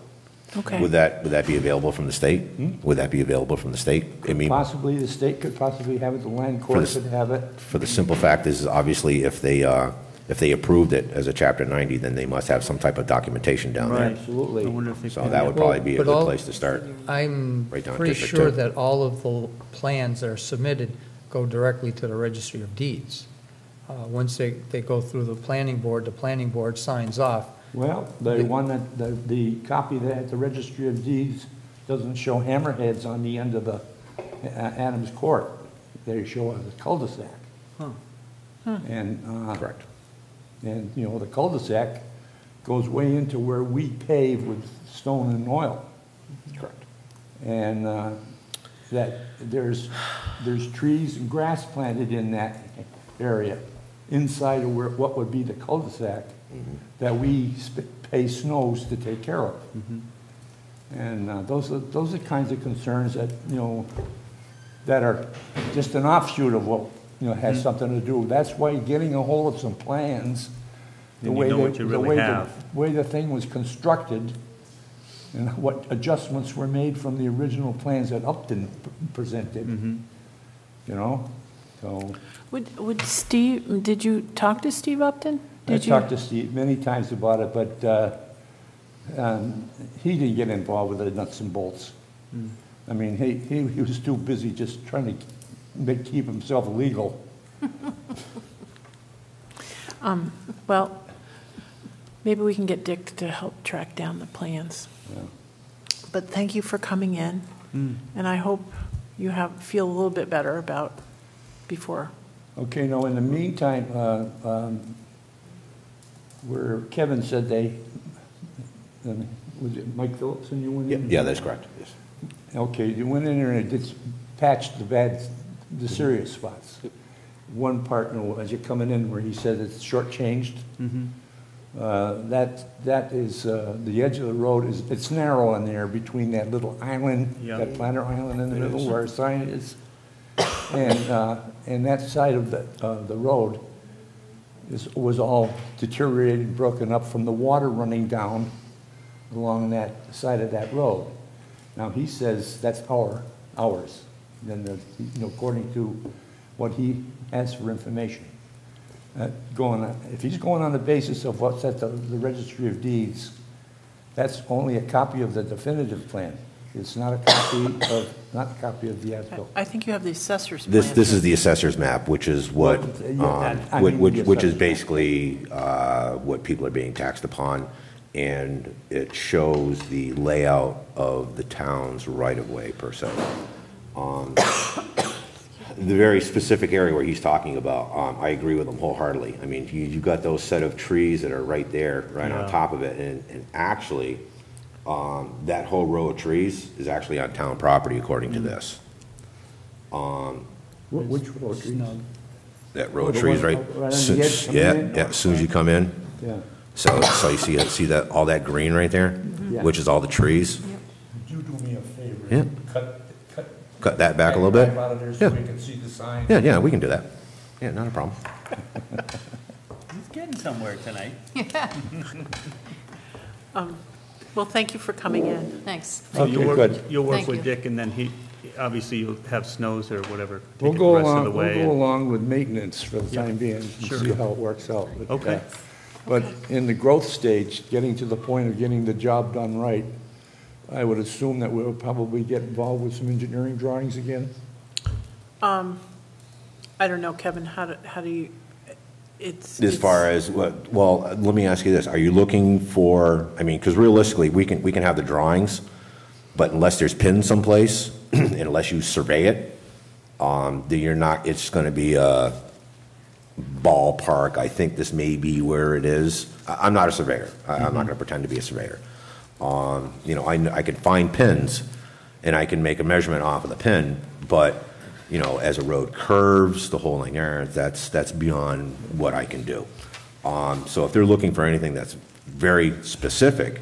Okay. Would that, would that be available from the state? Would that be available from the state? I mean, Possibly, the state could possibly have it, the land court this- could have it. for the simple fact is, obviously, if they, uh, if they approved it as a Chapter 90, then they must have some type of documentation down there. Absolutely. I wonder if they So that would probably be a but good all- place to start. I'm Right down pretty District sure two. that all of the plans that are submitted go directly to the Registry of Deeds. Uh, Once they, they go through the planning board, the planning board signs off. Well, the one that, the, the copy that at the Registry of Deeds doesn't show hammerheads on the end of the uh, Adams Court. They show a cul-de-sac. And, uh, Correct. And, you know, the cul-de-sac goes way into where we pave with stone and oil. Correct. And uh, that there's, there's trees and grass planted in that area, inside of where, what would be the cul-de-sac, that we sp- pay snows to take care of. And uh, those are, those are kinds of concerns that, you know, that are just an offshoot of what, you know, has something to do. That's why getting a hold of some plans, the Then you way, know the you the really way the have. way the thing was constructed, and what adjustments were made from the original plans that Upton p- presented, Mm-hmm. you know? So, Would, would Steve, did you talk to Steve Upton? I Did you? talked to Steve many times about it, but uh, um, he didn't get involved with the nuts and bolts. Hmm. I mean, he, he he was too busy just trying to make, keep himself legal. Um, Well, maybe we can get Dick to help track down the plans. Yeah. But thank you for coming in, Hmm. and I hope you have, feel a little bit better about before. Okay, now, in the meantime, uh, um, where Kevin said they, um, was it Mike Phillipson you went Yeah, in? yeah, that's correct, yes. Okay, you went in there and did patch the bad, the serious spots. One part, you know, as you're coming in, where he said it's shortchanged, Mm-hmm. uh, that, that is, uh, the edge of the road is, it's narrow in there between that little island, Yeah. that planter island in the It middle is. where our sign is. And, uh, and that side of the, uh, the road is, was all deteriorated, broken up from the water running down along that side of that road. Now, he says that's our, ours, then, the- you know, according to what he has for information. Uh, Going, on- if he's going on the basis of what's at the, the registry of deeds, that's only a copy of the definitive plan. It's not a copy of, not a copy of the as-built. I think you have the assessor's plan. This, this is the assessor's map, which is what, Well, yeah, um, I which, mean which which is assessor's map. basically uh, what people are being taxed upon, and it shows the layout of the town's right-of-way per se. Um, The very specific area where he's talking about, um, I agree with him wholeheartedly. I mean, you, you've got those set of trees that are right there, right on Yeah. top of it, and, and actually, um, that whole row of trees is actually on town property according to Mm. this. Wh- Which road? That row Oh, of trees, right? right on the edge coming Yeah, in? yeah, as soon as you come in. Yeah. So, so you see, see that, all that green right there? Yeah. Which is all the trees? Would you do me a favor? Yeah. Cut, cut. Cut that back a little bit? Out so Yeah. we can see the sign. Yeah, yeah, we can do that. Yeah, not a problem. He's getting somewhere tonight. Um, well, thank you for coming in. Thanks. So you'll Okay, work, good. you'll work Thank with you. Dick, and then he, obviously you'll have snows or whatever. We'll it go rest of along, we'll way go and- along with maintenance for the Yeah, time being and sure. see how it works out. But, Okay. But in the growth stage, getting to the point of getting the job done right, I would assume that we'll probably get involved with some engineering drawings again. Um, I don't know, Kevin, how do, how do you, it's. As far as, what? well, let me ask you this. Are you looking for, I mean, because realistically, we can, we can have the drawings, but unless there's pins someplace, and unless you survey it, um, then you're not, it's going to be, a ballpark, I think this may be where it is. I- I'm not a surveyor. I- I'm not going to pretend to be a surveyor. Um, You know, I, I can find pins, and I can make a measurement off of the pin, but, you know, as a road curves, the whole nine yards, that's, that's beyond what I can do. Um, So if they're looking for anything that's very specific,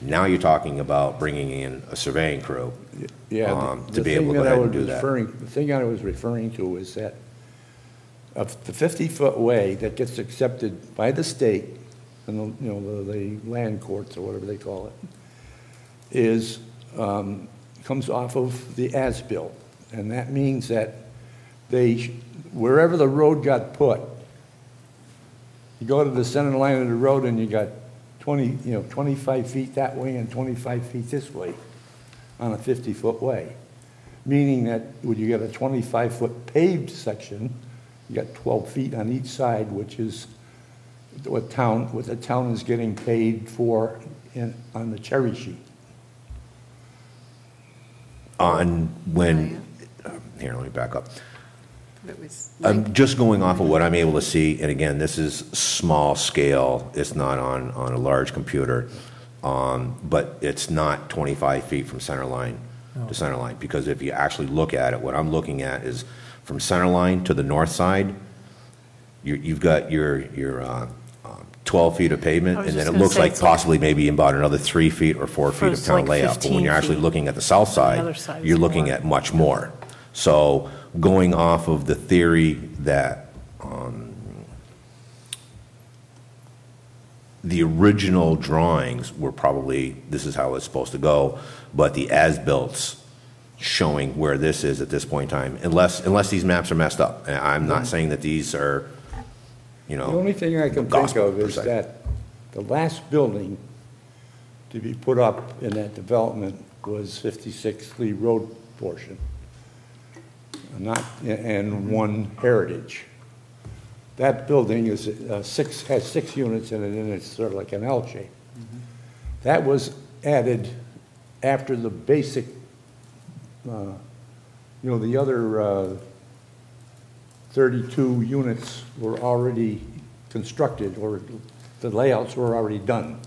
now you're talking about bringing in a surveying crew. Yeah, um, to the be able thing to go that I ahead and was do that. referring, the thing I was referring to is that of the 50-foot way that gets accepted by the state, and, the you know, the the land courts or whatever they call it, is, um, comes off of the as-built. And that means that they, wherever the road got put, you go to the center line of the road and you got 20, you know, 25 feet that way and 25 feet this way on a 50-foot way, meaning that when you get a 25-foot paved section, you got 12 feet on each side, which is what town, what the town is getting paid for in, on the cherry sheet. On when, here, let me back up. It was I'm just going off of what I'm able to see, and again, this is small scale, it's not on, on a large computer, um, but it's not 25 feet from center line to center line, because if you actually look at it, what I'm looking at is from center line to the north side, you, you've got your, your uh, um, 12 feet of pavement, I was and then just it gonna looks say like it's like- possibly maybe about another three feet or four feet of town like layout. But when 15 you're actually feet. looking at the south other side, side is you're looking more. at much more. So going off of the theory that um, the original drawings were probably, this is how it's supposed to go, but the as-builts showing where this is at this point in time, unless, unless these maps are messed up. And I'm not saying that these are, you The only thing I can think gospel, of per is se. that the last building to be put up in that development was 56 Lee Road portion, not, and one Heritage. That building is, uh, six, has six units in it, and it's sort of like an L shape. That was added after the basic, uh, you know, the other uh, 32 units were already constructed, or the layouts were already done.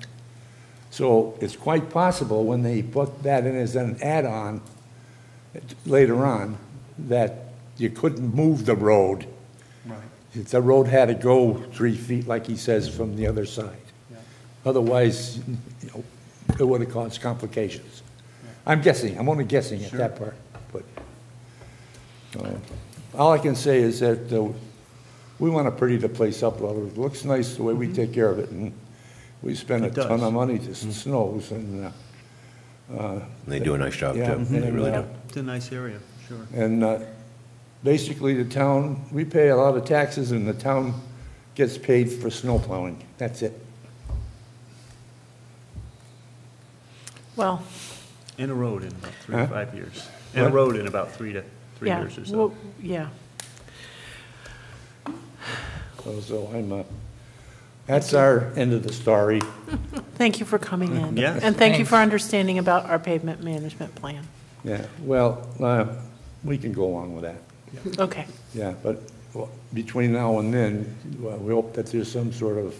So it's quite possible when they put that in as an add-on later on, that you couldn't move the road. Right. The road had to go three feet, like he says, from the other side. Yeah. Otherwise, you know, it would have caused complications. I'm guessing, I'm only guessing at that part, but. uh, All I can say is that uh, we want to pretty the place up a little. It looks nice the way we take care of it, and we spend a It does. ton of money to snows, and, uh, they do a nice job, Yeah, too. They really uh, do. It's a nice area, sure. and uh, basically, the town, we pay a lot of taxes, and the town gets paid for snow plowing. That's it. Well, And a road in about three to Huh? five years. And a What? road in about three to, three yeah, years or so. well, yeah. So- So I'm, uh, that's our end of the story. Thank you for coming in. Yes. And thank you for understanding about our pavement management plan. Yeah, well, uh, we can go along with that. Okay. Yeah, but well, between now and then, well, we hope that there's some sort of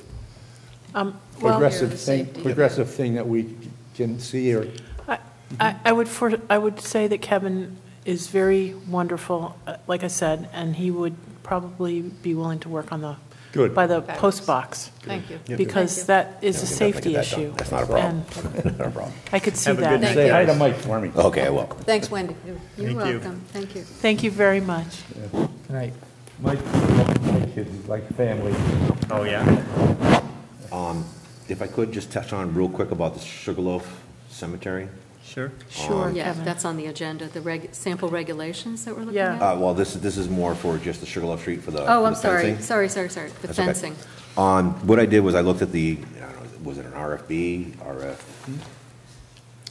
Um, Well, progressive thing, progressive thing that we can see or, I- I I would, for I would say that Kevin is very wonderful, uh, like I said, and he would probably be willing to work on the, Good. by the Fabulous. post box, Thank you. because that is a Yeah, we safety get that done. issue. That's not a problem. And Not a problem. I could see Have a good that. night. say hi to guys. Mike for me. Okay, I will. Thanks, Wendy. You're Thank you. welcome. Thank you. Thank you very much. Good night. Mike, Mike is like family. Oh, yeah? If I could just touch on real quick about the Sugarloaf Cemetery. Sure. Sure, Yeah, Kevin. that's on the agenda, the reg, sample regulations that we're looking Yeah. at? Uh, well, this, is this is more for just the Sugarloaf Street for the. Oh, for I'm the sorry, fencing. sorry, sorry, sorry, the That's okay. fencing. Um, what I did was I looked at the, I don't know, was it an RFB, RF?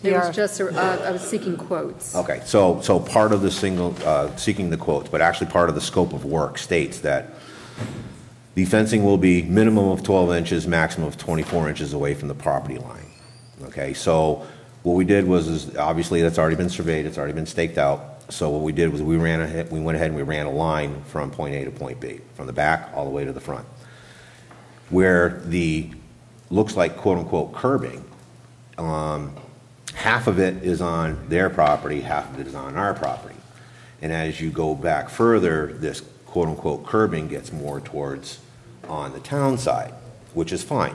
There The was R- just, a- uh, I was seeking quotes. Okay, so, so part of the single, uh, seeking the quotes, but actually part of the scope of work states that the fencing will be minimum of 12 inches, maximum of 24 inches away from the property line. Okay, so what we did was, is obviously that's already been surveyed, it's already been staked out. So what we did was we ran ahead, we went ahead and we ran a line from point A to point B, from the back all the way to the front. Where the, looks like quote-unquote curbing, um, half of it is on their property, half of it is on our property. And as you go back further, this quote-unquote curbing gets more towards on the town side, which is fine.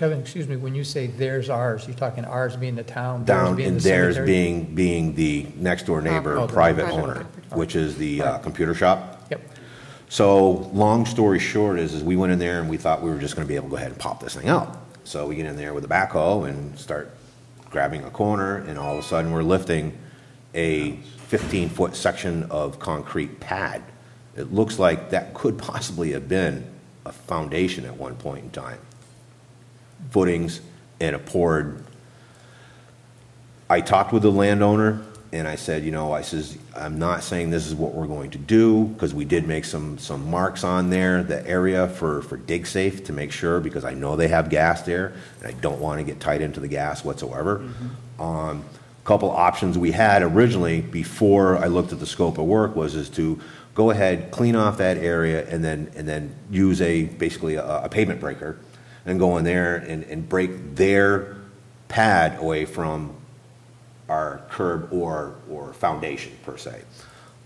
Kevin, excuse me, when you say there's ours, you're talking ours being the town, theirs Down, being and the theirs cemetery? being, being the next-door neighbor, Oh, private private owner, property. which is the uh, computer shop. Yep, So, long story short is, is we went in there and we thought we were just gonna be able to go ahead and pop this thing out. So we get in there with a backhoe and start grabbing a corner, and all of a sudden, we're lifting a fifteen-foot section of concrete pad. It looks like that could possibly have been a foundation at one point in time. Footings and a poured I talked with the landowner, and I said, you know, I says, I'm not saying this is what we're going to do, because we did make some, some marks on there, the area for, for dig safe, to make sure, because I know they have gas there, and I don't want to get tied into the gas whatsoever. Um, Couple options we had originally, before I looked at the scope of work, was is to go ahead, clean off that area, and then, and then use a, basically a a pavement breaker, and go in there and, and break their pad away from our curb or, or foundation per se.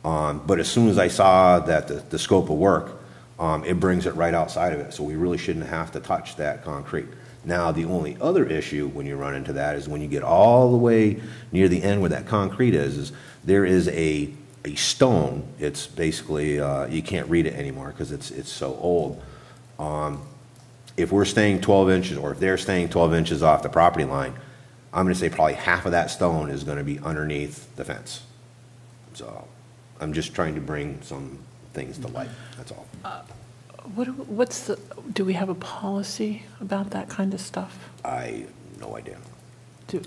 Um, but as soon as I saw that the, the scope of work, um, it brings it right outside of it, so we really shouldn't have to touch that concrete. Now, the only other issue when you run into that is when you get all the way near the end where that concrete is, is there is a, a stone, it's basically, uh, you can't read it anymore because it's, it's so old. Um, if we're staying 12 inches, or if they're staying 12 inches off the property line, I'm gonna say probably half of that stone is gonna be underneath the fence. So, I'm just trying to bring some things to light, that's all. Uh, what, what's the, do we have a policy about that kind of stuff? I, no idea. Do,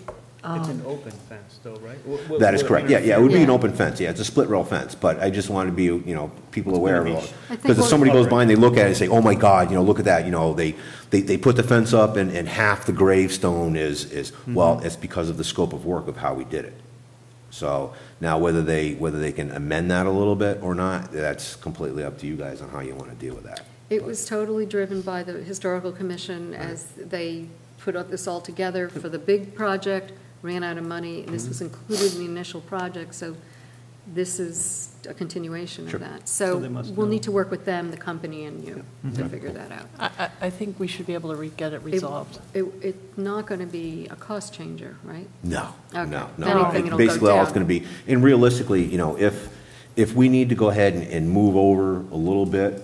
It's an oh. open fence though, right? Wh- wh- That is what- correct, yeah, yeah, it would be an Yeah. open fence, yeah, it's a split rail fence, but I just want to be, you know, people aware of it. I think Because if what- somebody goes by and they look at it and say, oh my God, you know, look at that, you know, they, they, they put the fence up and, and half the gravestone is, is, mm-hmm. well, it's because of the scope of work of how we did it. So, now whether they, whether they can amend that a little bit or not, that's completely up to you guys on how you want to deal with that. It was totally driven by the Historical Commission as they put up this all together for the big project, ran out of money, and this was included in the initial project, so this is a continuation Sure. of that. So So they must we'll know. need to work with them, the company, and you to figure that out. I, I, I think we should be able to re- get it It- resolved. It, it's not going to be a cost changer, right? No, Okay. no, If no. anything, It- it'll go Basically, all it's down. gonna be, and realistically, you know, if, if we need to go ahead and, and move over a little bit,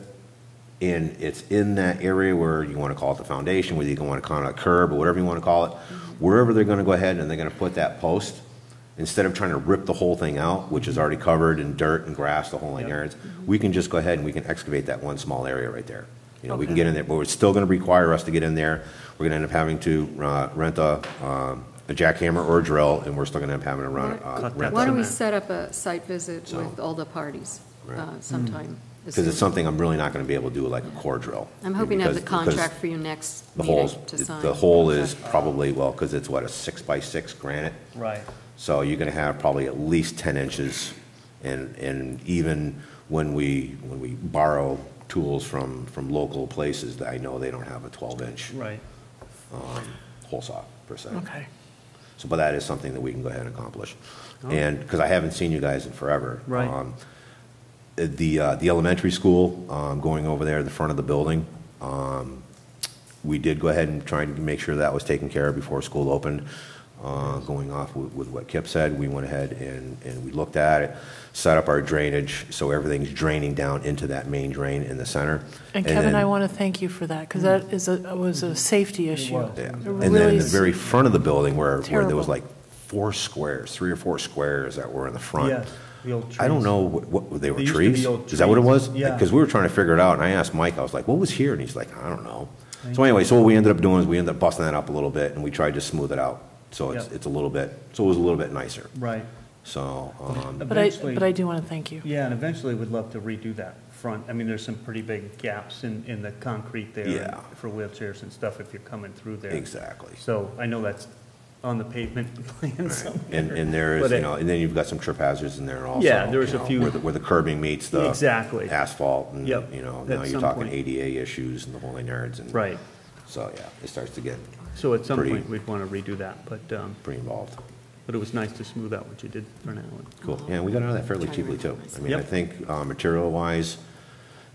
and it's in that area where you wanna call it the foundation, whether you wanna call it a curb, or whatever you wanna call it, Mm-hmm. Wherever they're gonna go ahead and they're gonna put that post, instead of trying to rip the whole thing out, which is already covered in dirt and grass, the whole nine Yep. yards, we can just go ahead and we can excavate that one small area right there. You know, we can get in there, but it's still gonna require us to get in there. We're gonna end up having to, uh, rent a, um, a jackhammer or a drill, and we're still gonna end up having to run, uh, Cut rent that Why don't we set up a site visit So- with all the parties uh, sometime? This Because it's something I'm really not gonna be able to do like a core drill. I'm hoping to have the Because- because contract for you next The meeting holes, to sign. the hole is probably, well, because it's what, a six by six granite? Right. So you're gonna have probably at least ten inches, and, and even when we, when we borrow tools from, from local places, that I know they don't have a twelve inch Right. hole saw per se. Okay. So, but that is something that we can go ahead and accomplish. And, because I haven't seen you guys in forever. Right. Um, The, uh, the elementary school, um, going over there, the front of the building, um, we did go ahead and try to make sure that was taken care of before school opened. Uh, Going off with with what Kip said, we went ahead and, and we looked at it, set up our drainage, so everything's draining down into that main drain in the center. And Kevin, then- I want to thank you for that, because that is a, was a safety issue. was. It Yeah, and really then in the is- very front of the building where, where there was Terrible. like four squares, three or four squares that were in the front. Yes, the old I don't know, what, what, they were They used to be trees? old Is that what it trees. was? Yeah. Because we were trying to figure it out, and I asked Mike, I was like, what was here? And he's like, I don't know. So anyway, so what we ended up doing is we ended up busting that up a little bit, and we tried to smooth it out. So it's, Yep. it's a little bit, so it was a little bit nicer. Right. So, um, But I, Eventually- but I do want to thank you. Yeah, and eventually we'd love to redo that front. I mean, there's some pretty big gaps in, in the concrete there. Yeah. For wheelchairs and stuff if you're coming through there. exactly. So I know that's on the pavement plan somewhere. And, and there is, But you it- know, and then you've got some trip hazards in there also. Yeah, there's you a know, few- Where the, where the curbing meets the. Exactly. Asphalt and, Yep, you know, at now you're some talking point. ADA issues and the whole nine yards and. Right. So, yeah, it starts to get So at some Pretty- point, we'd want to redo that, but, um, pretty involved. but it was nice to smooth out what you did for now. Cool. Yeah, we got out of that fairly cheaply too. I mean, I Yep. think, uh, material-wise,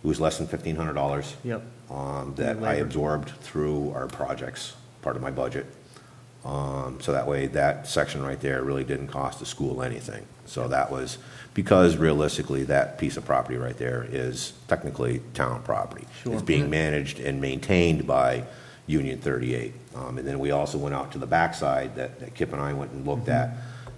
it was less than fifteen hundred dollars. Yep. Um, that I absorbed through our projects, part of my budget. Um, so that way, that section right there really didn't cost the school anything. So that was, because realistically, that piece of property right there is technically town property. It's being managed and maintained by Union 38. Um, And then we also went out to the backside that that Kip and I went and looked at,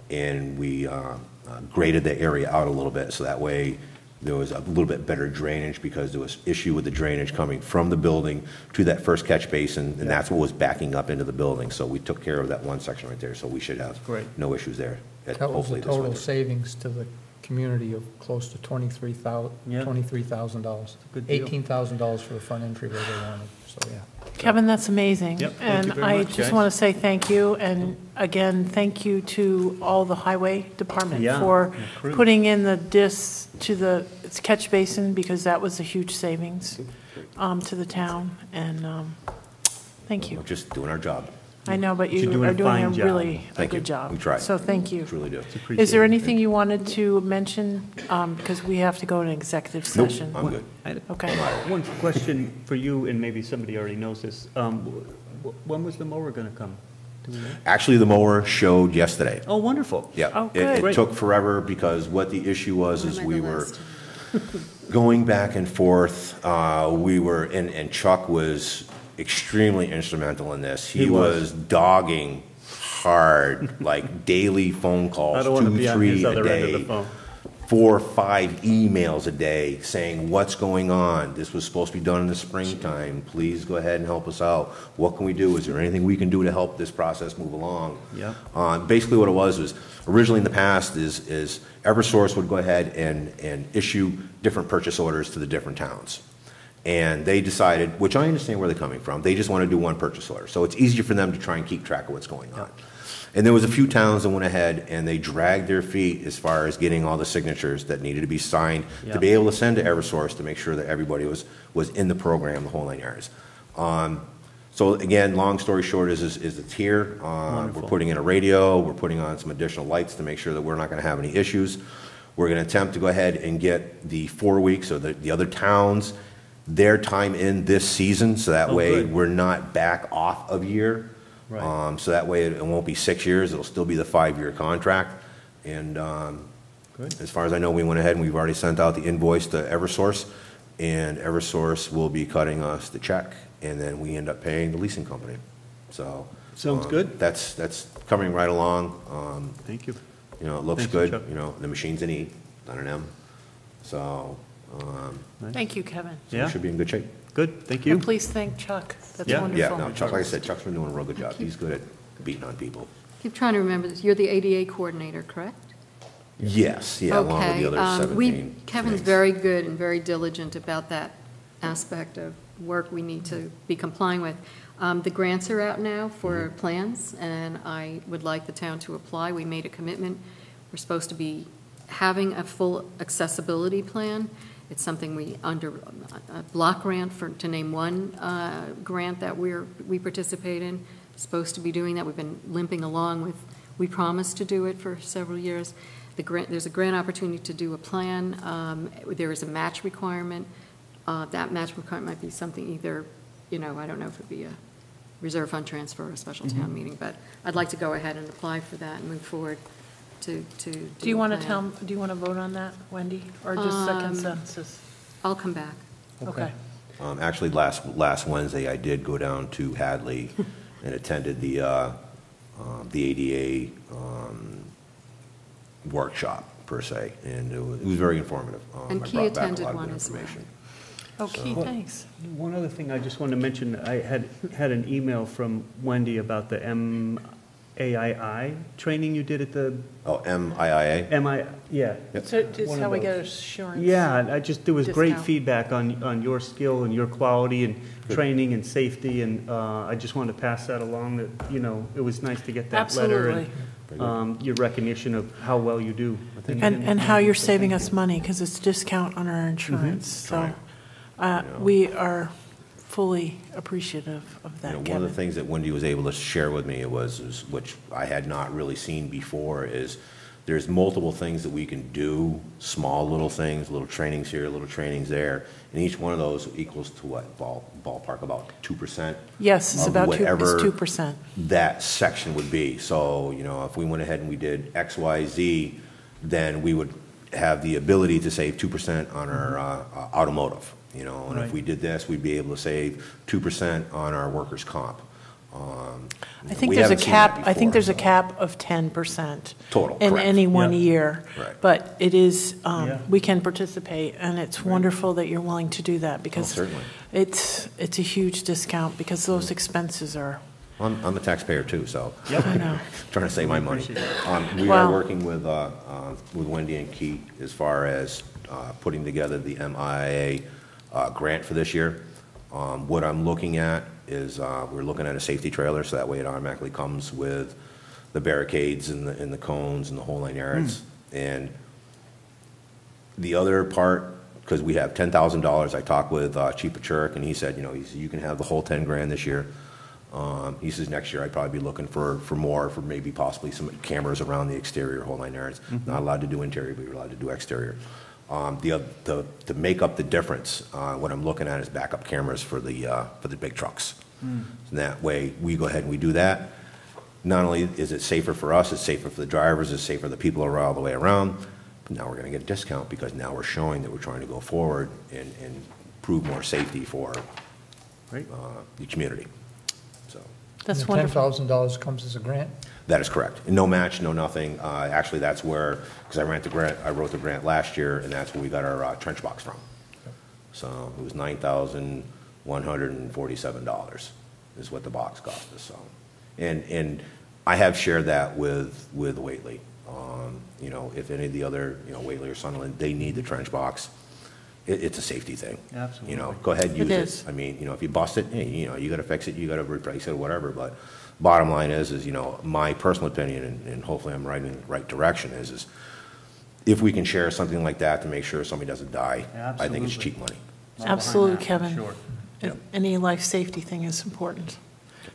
and we uh, uh, graded the area out a little bit, so that way there was a little bit better drainage, because there was issue with the drainage coming from the building to that first catch basin, and that's what was backing up into the building. So we took care of that one section right there, so we should have Great. no issues there, at- That was hopefully a this total winter. savings to the community of close to twenty-three thousand, Yeah. twenty-three thousand dollars. Good deal. Eighteen thousand dollars for the front entry entryway they wanted, so, yeah. Kevin, that's amazing. Yep, thank you And very I much, just guys. want to say thank you, and again, thank you to all the highway department Yeah, for and crew. putting in the dis to the it's catch basin, because that was a huge savings um, to the town, and um, thank you. We're just doing our job, I know, but You're you doing a are doing a fine job. really a Thank you. good job. We tried. So thank you. truly do. Is there Appreciate it. anything you wanted to mention? Um, Because we have to go into executive Nope, session. I'm good. I had Okay. One question for you, and maybe somebody already knows this. Um, wh- wh- When was the mower going to come? Do we know? Actually, the mower showed yesterday. Oh, wonderful. Yeah. Oh, It- It good. took forever because what the issue was is we were going back and forth. Uh, We were, and and Chuck was extremely instrumental in this. He He was. was dogging hard, like daily phone calls, I don't want to two, three a other end of the day. Four, five emails a day saying, what's going on? This was supposed to be done in the springtime. Please go ahead and help us out. What can we do? Is there anything we can do to help this process move along? Yeah. Uh, Basically, what it was, was originally in the past is, is Eversource would go ahead and, and issue different purchase orders to the different towns. And they decided, which I understand where they're coming from, they just want to do one purchase order. So it's easier for them to try and keep track of what's going on. And there was a few towns that went ahead and they dragged their feet as far as getting all the signatures that needed to be signed to be able to send to Eversource to make sure that everybody was, was in the program, the whole nine yards. Um, So again, long story short is, is is it's here. Uh, We're putting in a radio, we're putting on some additional lights to make sure that we're not going to have any issues. We're going to attempt to go ahead and get the four weeks, or the, the other towns, their time in this season, so that Oh, way good. we're not back off of year. Right. Um, So that way it it won't be six years, it'll still be the five-year contract. And um, Good. as far as I know, we went ahead and we've already sent out the invoice to Eversource, and Eversource will be cutting us the check, and then we end up paying the leasing company. So. Sounds um, good. That's, that's coming right along. Um, Thank you. You know, it looks Thank you, good, Chuck. you know, the machine's in E, done an M. So, Thank you, Kevin. so Yeah. we should be in good shape. Good, thank And you. please thank Chuck. That's Yeah. Yeah, no, wonderful. Chuck, like I said, Chuck's been doing a real good job. He's good at beating on people. Keep trying to remember this. You're the ADA coordinator, correct? Yes, yeah, along with the Okay, other um, we- 17 Kevin's things. very good and very diligent about that aspect of work we need to be complying with. Um, The grants are out now for Mm-hmm. plans, and I would like the town to apply. We made a commitment. We're supposed to be having a full accessibility plan. It's something we, under a block grant for, to name one uh, grant that we're, we participate in, supposed to be doing that. We've been limping along with, we promised to do it for several years. The grant, there's a grant opportunity to do a plan. Um, There is a match requirement. Uh, That match requirement might be something either, you know, I don't know if it'd be a reserve fund transfer or a special Mm-hmm. town meeting, but I'd like to go ahead and apply for that and move forward to, to. Do you a want to plan. tell, do you want to vote on that, Wendy, or just a Um, consensus? I'll come back. Okay. Um, Actually, last, last Wednesday, I did go down to Hadley and attended the, uh, um, the ADA um, workshop, per se, and it was, it was very informative. Um, And I Key brought back a attended lot of one good as well. information. Okay, So- thanks. One other thing I just wanted to mention, I had, had an email from Wendy about the AII training you did at the Oh, MIIA? MI, yeah. So it's One how we get those. assurance. Yeah, I just, there was great Discount. feedback on, on your skill and your quality and training and safety, and uh, I just wanted to pass that along, that, you know, it was nice to get that letter. and, Absolutely. um, Your recognition of how well you do. And, and how you're saving us money, because it's discount on our insurance. So uh, we are fully appreciative of You know, that, one of Kevin. the things that Wendy was able to share with me was, is- which I had not really seen before, is there's multiple things that we can do, small little things, little trainings here, little trainings there, and each one of those equals to what, ball, ballpark, about two percent? Yes, it's of about two, whatever- it's 2%. that section would be. So, you know, if we went ahead and we did X, Y, Z, then we would have the ability to save two percent on our uh, uh, automotive, you know? And if Right. we did this, we'd be able to save two percent on our workers' comp. Um, I think we there's a haven't seen that cap, I think before, there's a so- cap of 10%. Total, In correct. any one Yeah. year. Right. But it is, um, Yeah. we can participate, and it's wonderful that you're willing to do that, because certainly. it's, it's a huge discount, because those expenses are, I'm, I'm a taxpayer too, so. I know. trying to save my money. Appreciate Um, We are Wow. working with, uh, uh, with Wendy and Keith as far as uh, putting together the MIIA grant for this year. Um, What I'm looking at is, uh, we're looking at a safety trailer, so that way it automatically comes with the barricades and the, and the cones and the whole nine yards. And the other part, because we have ten thousand dollars, I talked with uh, Chief Paciorek, and he said, you know, he said, you can have the whole ten grand this year. Um, He says next year I'd probably be looking for, for more, for maybe possibly some cameras around the exterior, whole nine yards. Not allowed to do interior, but you're allowed to do exterior. Um, The, the, to make up the difference, uh, what I'm looking at is backup cameras for the, uh, for the big trucks. And that way, we go ahead and we do that. Not only is it safer for us, it's safer for the drivers, it's safer for the people around all the way around, but now we're gonna get a discount because now we're showing that we're trying to go forward and, and prove more safety for, Right. uh, the community. So, that's Ten wonderful. thousand dollars comes as a grant? That is correct. No match, no nothing. Uh, actually, that's where, because I ran the grant, I wrote the grant last year, and that's where we got our uh, trench box from. So it was nine thousand one hundred and forty-seven dollars is what the box cost us, so. And, and I have shared that with, with Whately. Um, you know, if any of the other, you know, Whately or Sunderland, they need the trench box, it, it's a safety thing. Absolutely. You know, go ahead, and use it. is. I mean, you know, if you bust it, hey, you know, you gotta fix it, you gotta replace it, or whatever, but bottom line is, is, you know, my personal opinion, and, and hopefully I'm right in the right direction, is, is if we can share something like that to make sure somebody doesn't die, I think it's cheap money. Absolutely, that, Kevin. sure. Yep. Any life safety thing is important.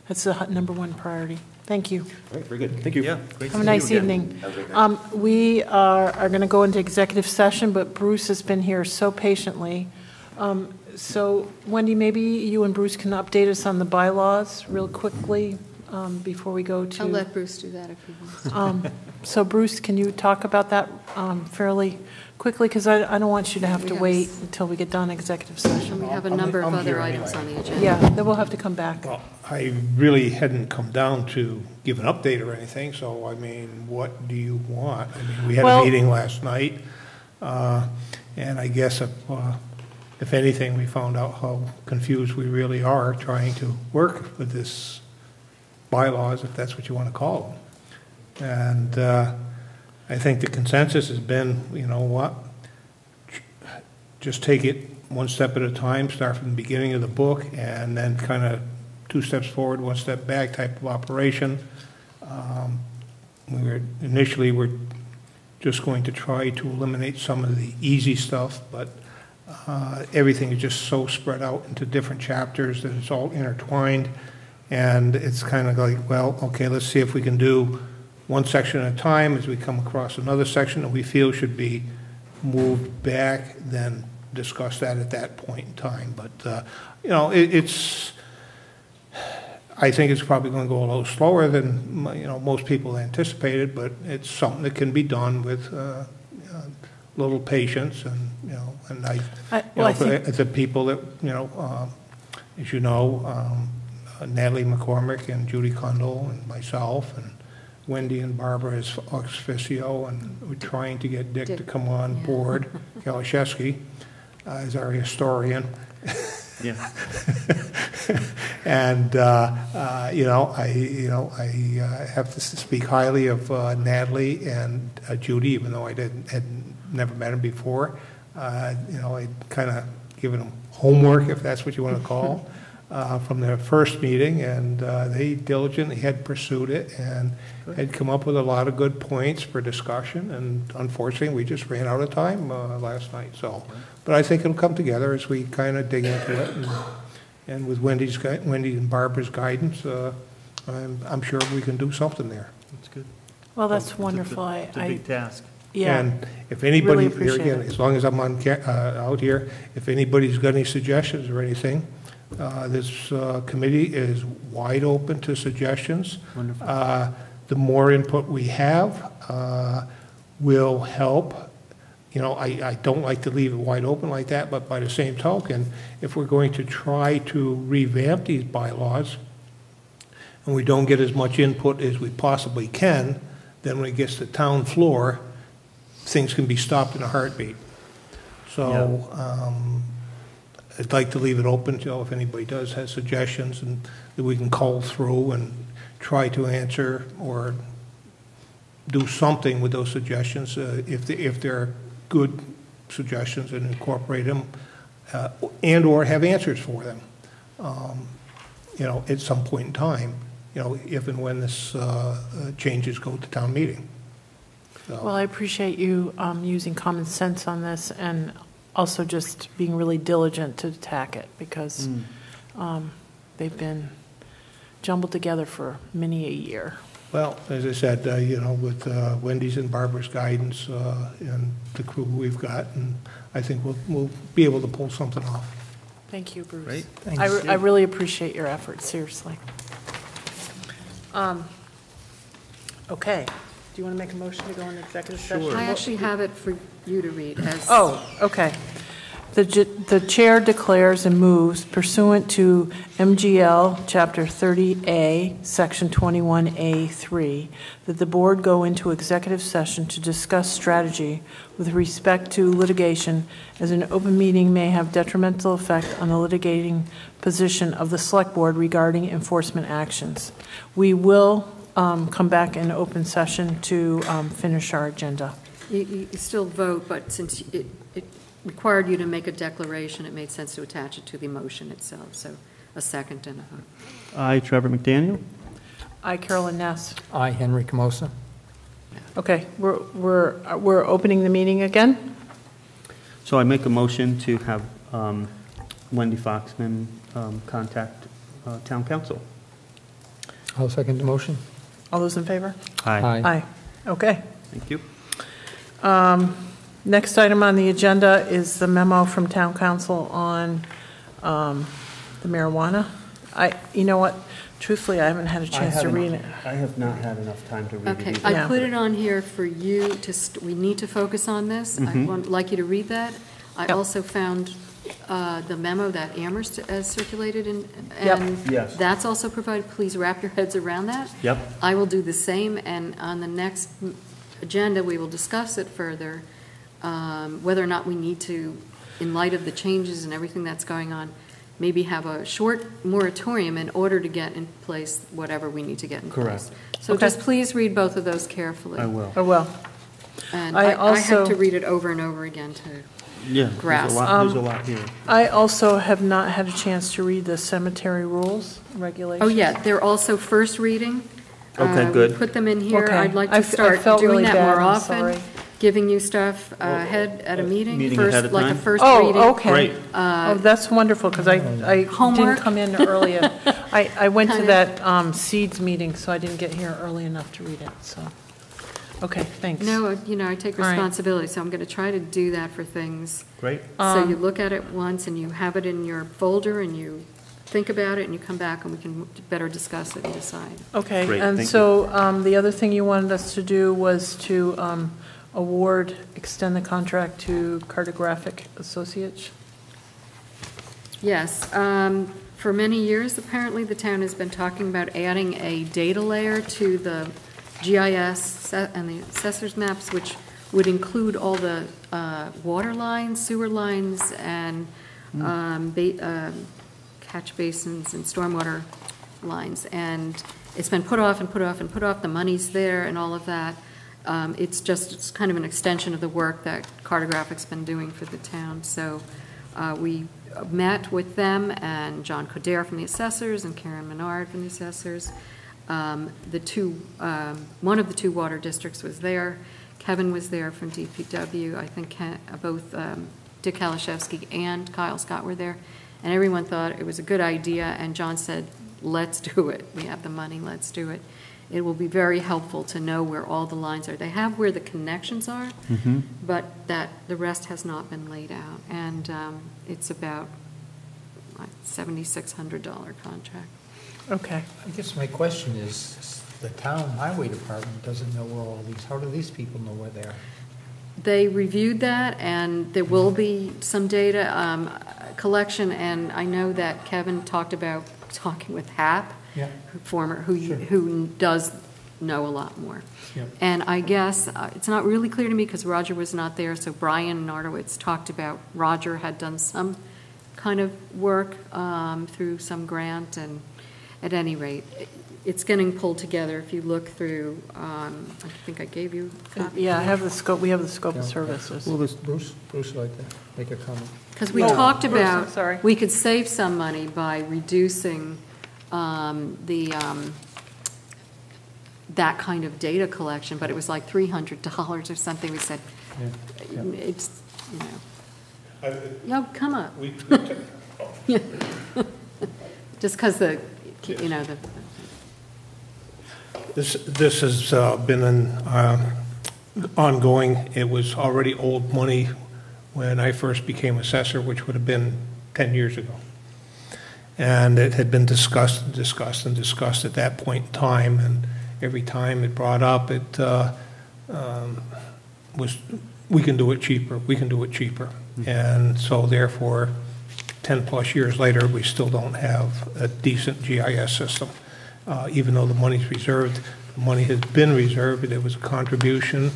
That's the number one priority. Thank you. All right, very good, thank you. Yeah. great to Have a see nice you again. evening. Um, We are, are going to go into executive session, but Bruce has been here so patiently. Um, So Wendy, maybe you and Bruce can update us on the bylaws real quickly um, before we go to. I'll let Bruce do that if he wants. Um, So Bruce, can you talk about that um, fairly quickly? Because I, I don't want you to have to Yes. wait until we get done executive session. We have a I'm- number of I'm other here items anyway. on the agenda. Yeah, then we'll have to come back. Well, I really hadn't come down to give an update or anything, so I mean, what do you want? I mean, we had Well- a meeting last night, uh, and I guess if, uh, if anything, we found out how confused we really are trying to work with this bylaws, if that's what you want to call them. And uh, I think the consensus has been, you know what, just take it one step at a time, start from the beginning of the book, and then kind of two steps forward, one step back type of operation. Um, We were, initially, we're just going to try to eliminate some of the easy stuff, but uh, everything is just so spread out into different chapters that it's all intertwined, and it's kind of like, well, okay, let's see if we can do one section at a time as we come across another section that we feel should be moved back, then discuss that at that point in time. But, uh, you know, it, it's, I think it's probably going to go a little slower than, you know, most people anticipated, but it's something that can be done with uh, a little patience and, you know, and I, I- well, know, think- the people that, you know, um, as you know, um, Natalie McCormick and Judy Cundall and myself and Wendy and Barbara as ex officio, and we're trying to get Dick to come on yeah. board, Kalashewski, uh, as our historian. Yeah. And, uh, uh, you know, I, you know, I uh, have to speak highly of uh, Natalie and uh, Judy, even though I didn't, had never met them before. Uh, You know, I kind of given them homework, if that's what you want to call, uh, from their first meeting, and uh, they diligently had pursued it and had come up with a lot of good points for discussion, and unfortunately, we just ran out of time uh, last night, so. But I think it'll come together as we kind of dig into it, and and with Wendy's, gui- Wendy and Barbara's guidance, uh, I'm, I'm sure we can do something there. That's good. Well, that's It's a- wonderful. I, It's a I, big task. yeah, And if anybody, Really here appreciate again, it. as long as I'm on, ca- uh, out here, if anybody's got any suggestions or anything, uh, this uh, committee is wide open to suggestions. Wonderful. Uh, The more input we have uh, will help. You know, I, I don't like to leave it wide open like that, but by the same token, if we're going to try to revamp these bylaws, and we don't get as much input as we possibly can, then when it gets to town floor, things can be stopped in a heartbeat. So, um, I'd like to leave it open, Joe, if anybody does have suggestions, and that we can call through and try to answer or do something with those suggestions, uh, if, they- if they're good suggestions, and incorporate them, uh, and/or have answers for them, um, you know, at some point in time, you know, if and when this uh, uh, changes go to town meeting. So- well, I appreciate you um, using common sense on this and also just being really diligent to attack it because Mm. um, they've been jumbled together for many a year. Well, as I said, uh, you know, with uh, Wendy's and Barbara's guidance uh, and the crew we've got, and I think we'll, we'll be able to pull something off. Thank you, Bruce. Great. I, re- I really appreciate your efforts, seriously. Um, Okay, do you want to make a motion to go into executive session? I actually have it for you to read as. Oh, okay. The The chair declares and moves pursuant to MGL Chapter 30A, Section 21A3, that the board go into executive session to discuss strategy with respect to litigation, as an open meeting may have detrimental effect on the litigating position of the select board regarding enforcement actions. We will um, come back in open session to um, finish our agenda. You, you still vote, but since it required you to make a declaration, it made sense to attach it to the motion itself, so a second and a vote. I, Trevor McDaniel. I, Carolyn Ness. I, Henry Komosa. Okay, we're, we're, we're opening the meeting again? So I make a motion to have um, Wendy Foxmyn um, contact uh, town council. I'll second the motion. All those in favor? Aye. Aye. Okay. Thank you. Next item on the agenda is the memo from town council on um, the marijuana. I, you know what, truthfully, I haven't had a chance to read it. I have not had enough time to read it Okay, either. I Yeah. put it on here for you to, st- we need to focus on this. I would like you to read that. I Yep. also found uh, the memo that Amherst has circulated in, Yep. and Yes. that's also provided. Please wrap your heads around that. Yep. I will do the same, and on the next m- agenda, we will discuss it further, um, whether or not we need to, in light of the changes and everything that's going on, maybe have a short moratorium in order to get in place whatever we need to get in place. Correct. So Okay. just please read both of those carefully. I will. Oh, well, And I I I have also- to read it over and over again, too. Yeah, there's grasp. a lot, there's a Um, lot here. I also have not had a chance to read the cemetery rules, regulations. Oh, yeah, they're also first reading. Okay, Uh, we good. Put them in here. Okay. I'd like I to f- I start felt doing really that bad, more I'm often, sorry. Giving you stuff uh, ahead at a meeting. Meeting first, ahead of Like time? a first reading. Oh, okay. Great. Oh, that's wonderful, because I, I didn't Homework. come in earlier. I, I went to that um, seeds meeting, so I didn't get here early enough to read it, so. Okay, thanks. No, uh, you know, I take All right. responsibility, so I'm going to try to do that for things. Great. So Um, you look at it once, and you have it in your folder, and you think about it, and you come back, and we can better discuss it and decide. Okay, Great, and thank so um, the other thing you wanted us to do was to um, award, extend the contract to Cartographic Associates? Yes, um, for many years, apparently, the town has been talking about adding a data layer to the GIS and the assessors maps, which would include all the uh, water lines, sewer lines, and um, ba- um, catch basins and stormwater lines. And it's been put off and put off and put off, the money's there and all of that. Um, It's just, it's kind of an extension of the work that Cartographic's been doing for the town. So uh, we met with them and John Codere from the assessors and Karen Menard from the assessors. Um, The two, um, one of the two water districts was there. Kevin was there from DPW. I think Ken- both um, Dick Kalaszewski and Kyle Scott were there. And everyone thought it was a good idea, and John said, let's do it. We have the money, let's do it. It will be very helpful to know where all the lines are. They have where the connections are, but that, the rest has not been laid out. And um, it's about like $7,600 contract. Okay. I guess my question is, the town highway department doesn't know where all these, how do these people know where they are? They reviewed that, and there will be some data um, collection, and I know that Kevin talked about talking with HAP, Yeah. former, who, Sure. who does know a lot more. Yep. And I guess, uh, it's not really clear to me, because Roger was not there, so Brian Nardowitz talked about, Roger had done some kind of work um, through some grant, and at any rate, it's getting pulled together. If you look through, um, I think I gave you copy. Yeah, I have the scope, we have the scope of services. Well, this, Bruce, Bruce like to make a comment. Because we Oh, talked Bruce, about, sorry. we could save some money by reducing um, the, um, that kind of data collection, but it was like $300 or something. We said, Yeah, yeah. it's, you know, yeah, come up. Just because the, you know, the, This, this has uh, been an uh, ongoing, it was already old money when I first became assessor, which would have been 10 years ago. And it had been discussed and discussed and discussed at that point in time, and every time it brought up, it uh, um, was, we can do it cheaper, we can do it cheaper. And so therefore, 10-plus years later, we still don't have a decent GIS system. Uh, Even though the money's reserved, the money has been reserved, it was a contribution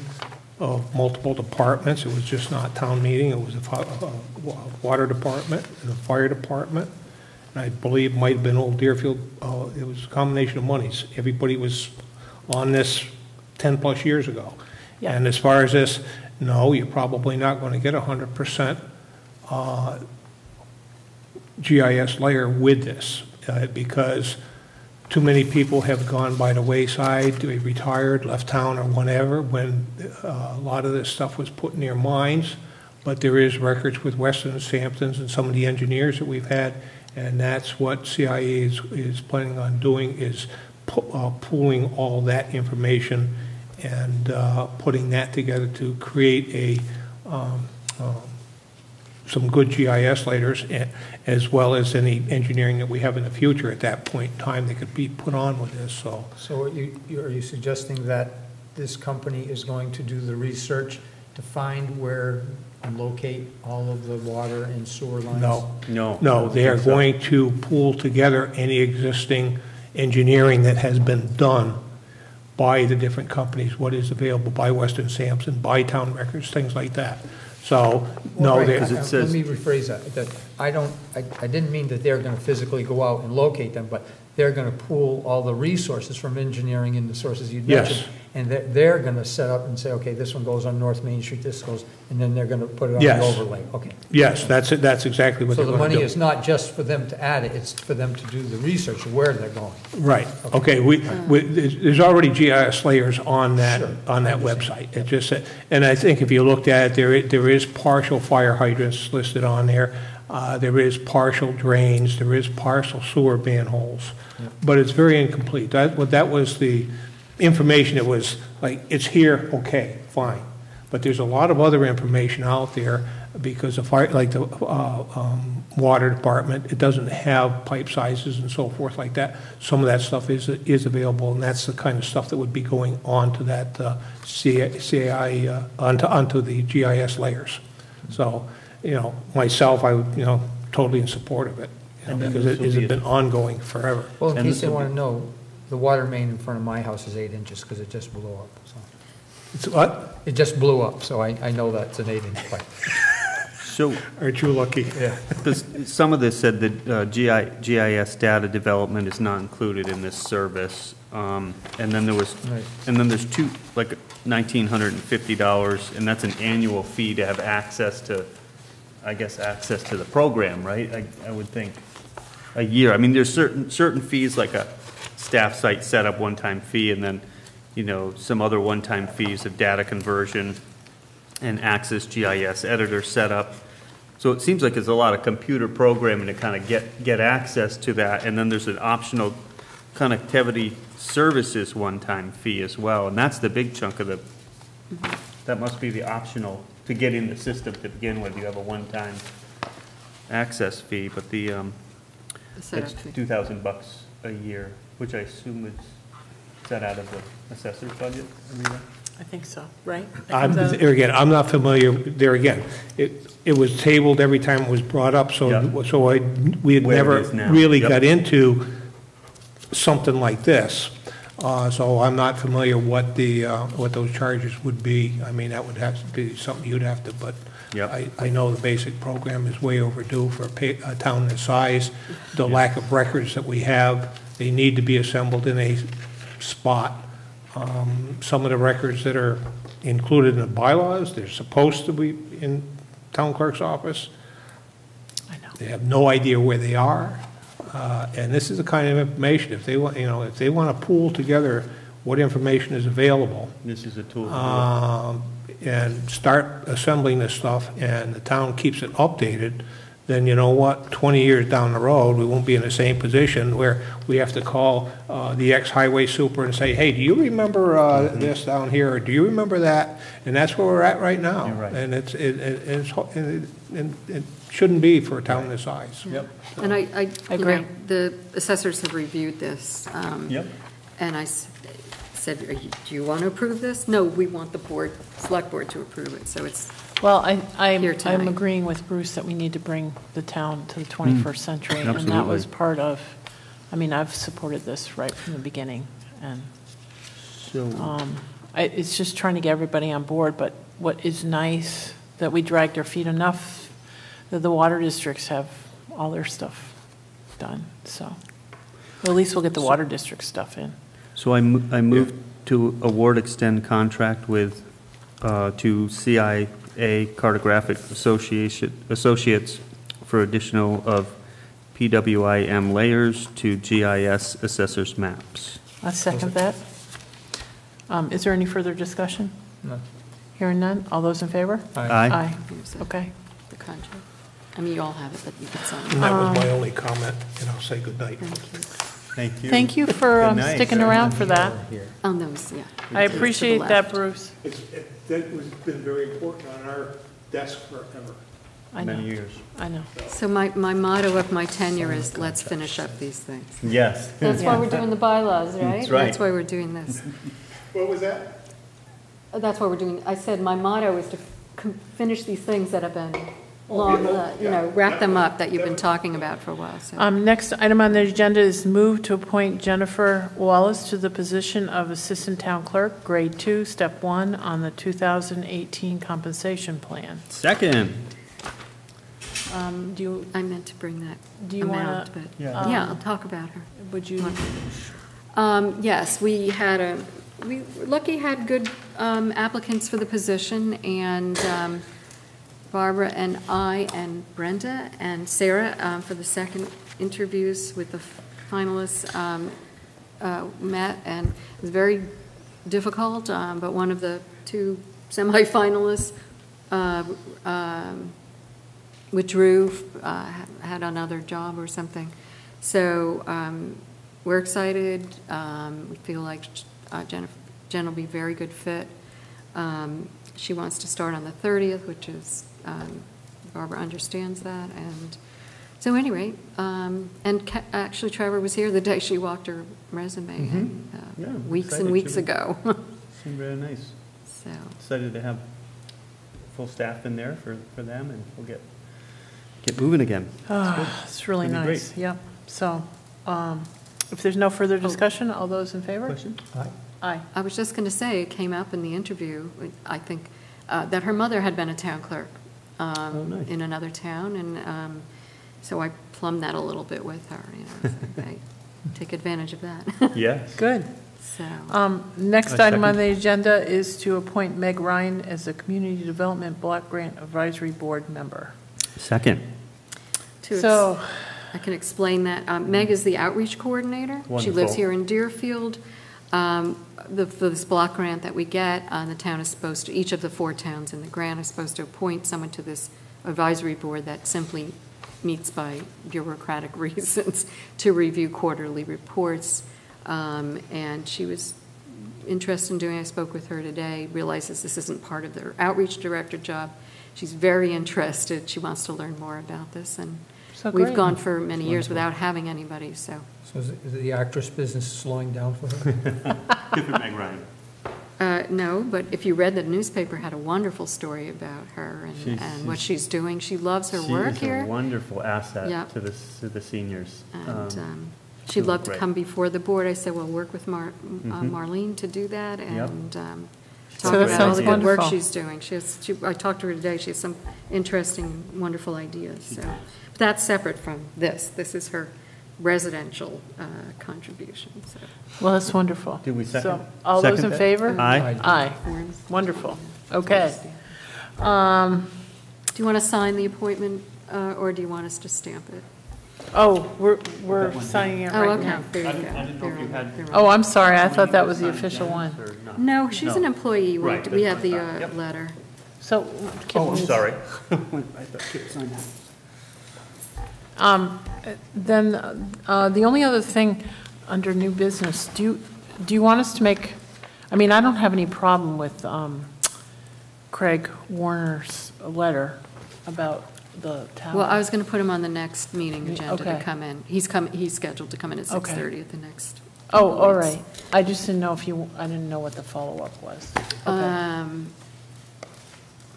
of multiple departments. It was just not town meeting, it was uh, water department and the fire department. I believe it might have been Old Deerfield, uh, it was a combination of monies. Everybody was on this 10-plus years ago. Yeah. And as far as this, no, you're probably not going to get 100% uh, GIS layer with this, uh, because too many people have gone by the wayside, they retired, left town or whatever, when uh, a lot of this stuff was put in their minds. But there is records with Weston and Sampson's and some of the engineers that we've had, and that's what CIA is, is planning on doing, is uh, pooling all that information and uh, putting that together to create a, um, um, some good GIS layers, a- as well as any engineering that we have in the future at that point in time that could be put on with this, so. So are you, are you suggesting that this company is going to do the research to find where locate all of the water and sewer lines? No. No. No, they are going to pool together any existing engineering that has been done by the different companies, what is available by Weston Sampson, by Town Records, things like that. So, Well, no, right, they, it I- I- says- Let me rephrase that, that I don't, I, I didn't mean that they're gonna physically go out and locate them, but they're gonna pool all the resources from engineering and the sources you Yes. mentioned. And they're, they're gonna set up and say, okay, this one goes on North Main Street, this goes, and then they're gonna put it on the Yes. overlay, okay. yes, that's, it. that's exactly what So they're the going to do. money is not just for them to add it, it's for them to do the research of where they're going. Right, okay, we, we, there's there's already GIS layers on that, Sure, on that website. It just, and I think if you looked at it, there, i- there is partial fire hydrants listed on there. Uh, there is partial drains, there is partial sewer manholes, but it's very incomplete. That, what, that was the information that was, like, it's here, okay, fine. But there's a lot of other information out there because the fire, like the, uh, um, water department, it doesn't have pipe sizes and so forth like that. Some of that stuff is, is available, and that's the kind of stuff that would be going on to that, uh, CA CAI, uh, onto, onto the GIS layers. So, you know, myself, I, would, you know, totally in support of it, you know, And then because this it will has be been ongoing forever. Well, in And case this they will want to know, the water main in front of my house is eight inches because it just blew up, so. It's what? It just blew up, so I, I know that's an eight inch pipe. So, Aren't you lucky? this- some of this said that uh, GI GIS data development is not included in this service. Um, And then there was, Right. and then there's two, like $1,950, and that's an annual fee to have access to, I guess, access to the program, right? I I would think, a year. I mean, there's certain, certain fees, like a staff site setup one-time fee, and then, you know, some other one-time fees of data conversion and AxisGIS editor setup. So it seems like there's a lot of computer programming to kind of get, get access to that. And then there's an optional connectivity services one-time fee as well. And that's the big chunk of the, that must be the optional, to get in the system to begin with, you have a one-time access fee, but the, um, The setup it's fee. two thousand bucks a year, which I assume is, set out of the assessor's budget, Amita? I think so, right? I'm, I think there again, I'm not familiar, there again, it, it was tabled every time it was brought up, so, Yeah. so I, we had Where it never is now. really Yep. got into something like this. Uh, so I'm not familiar what the, uh, what those charges would be. I mean, that would have to be something you'd have to, but Yep. I, I know the basic program is way overdue for a pa- a town this size. The lack of records that we have, they need to be assembled in a spot. Um, Some of the records that are included in the bylaws, they're supposed to be in town clerk's office. I know. They have no idea where they are. Uh, And this is the kind of information, if they want, you know, if they want to pool together what information is available, This is a tool to um, and start assembling this stuff, and the town keeps it updated, then you know what, 20 years down the road, we won't be in the same position where we have to call uh, the ex-highway super and say, hey, do you remember uh, this down here, or do you remember that? And that's where we're at right now. You're right. And it's, it- it- it's, and it- and it shouldn't be for a town this size. Yep. And I, I, you agree. know, the assessors have reviewed this. um, Yep. And I s- said, "Are you- do you want to approve this? No, we want the board, select board to approve it, so it's, Well, I, I'm, Here I'm agreeing with Bruce that we need to bring the town to the 21st century. And that Absolutely. was part of, I mean, I've supported this right from the beginning. And So, um, I, it's just trying to get everybody on board. But what is nice, that we dragged our feet enough, that the water districts have all their stuff done, so. Well, At least we'll get the water district stuff in. so I, mo- I moved to award extend contract with, uh, to CIA Cartographic Association, Associates for additional of PWIM layers to GIS assessors maps. I second that. Um, Is there any further discussion? No. Hearing none, all those in favor? Aye. here's the Okay. the contract. I mean, you all have it, but you can sign And it. that was my only comment, and I'll say goodnight. Thank you. Thank you. Thank you for um, night. sticking around for that. On those, yeah. I appreciate that. Bruce. It's, it, that has been very important on our desk forever. I Many know, years. I know. So my, my motto of my tenure is, let's finish up these things. Yes. That's why we're doing the bylaws, right? That's right. That's why we're doing this. What was that? That's why we're doing, I said my motto is to com- finish these things that have been long, uh, you know, wrap them up that you've been talking about for a while, so. Um, Next item on the agenda is move to appoint Jennifer Wallace to the position of Assistant Town Clerk, Grade 2, Step 1, on the 2018 compensation plan. Second. Um, Do you, I meant to bring that Do you wanna, but, Yeah. yeah, um, I'll talk about her. would you, Um, Yes, we had a, we, Lucky had good um, applicants for the position, and um, Barbara and I and Brenda and Sarah um, for the second interviews with the finalists um, uh, met, and it was very difficult, um, but one of the two semifinalists uh, um, withdrew, uh, had another job or something. So um, we're excited. Um, We feel like uh, Jen Jen will be a very good fit. She wants to start on the 30th, which is, um, Barbara understands that. And so anyway, um, and Ca- actually Trevor was here the day she walked her resume, in, uh, Yeah, weeks excited and weeks to- ago. Seemed very nice. So, Excited to have full staff in there for, for them, and we'll get, get moving again. Ah, it's really It'd be nice, yep. So, um, if there's no further discussion, all those in favor? Question? Aye. I was just going to say, it came up in the interview, I think, uh, that her mother had been a town clerk um, Oh, nice. in another town, and um, so I plumbed that a little bit with her, you know, so I take advantage of that, Yes. Good. so. Um, Next I item on the agenda is to appoint Meg Ryan as a Community Development Block Grant Advisory Board member. Second. to ex- So, I can explain that. Um, Meg is the outreach coordinator. She lives here in Deerfield. Um, The, for this block grant that we get, uh, the town is supposed to, each of the four towns in the grant is supposed to appoint someone to this advisory board that simply meets by bureaucratic reasons to review quarterly reports. Um, And she was interested in doing, I spoke with her today, realizes this isn't part of their outreach director job. She's very interested. She wants to learn more about this, and So we've gone for many years without having anybody, so. So is it- is the actress business slowing down for her? Different Meg Ryan. Uh, No, but if you read the newspaper, had a wonderful story about her and, She's- and what she's- she's doing. She loves her She work is a here. wonderful asset Yep. to the, to the seniors. And Um, um, she'd she's love to great. come before the board. I said, well, work with Mar, uh, Mhm. Marlene to do that Yep. and um, So talk that about all sounds the good work wonderful. she's doing. She has, she, I talked to her today. She has some interesting, wonderful ideas, so. But that's separate from this. This is her residential uh, contribution, so. well, that's wonderful. Did we second- So, All those second in that? favor? Aye. Aye. forms. Wonderful. Okay. Um, Do you want to sign the appointment, uh, or do you want us to stamp it? Oh, we're, we're signing it Oh, right okay, now. there you go. I didn't know if you had- They're on- they're on. Oh, I'm sorry, I thought that was the official one. or not? No, she's an employee. We Right, we that's have the what I thought. uh, Yep. letter. So. Kip, Oh, you- sorry. I thought Kip signed that. Um, Then, uh, the only other thing under new business, do you, do you want us to make, I mean, I don't have any problem with um, Craig Warner's letter about the town. Well, I was going to put him on the next meeting agenda to Okay. come in. He's come, he's scheduled to come in at Okay. 6:30 at the next. Oh, all right. I just didn't know if you, I didn't know what the follow-up was. Okay. Um,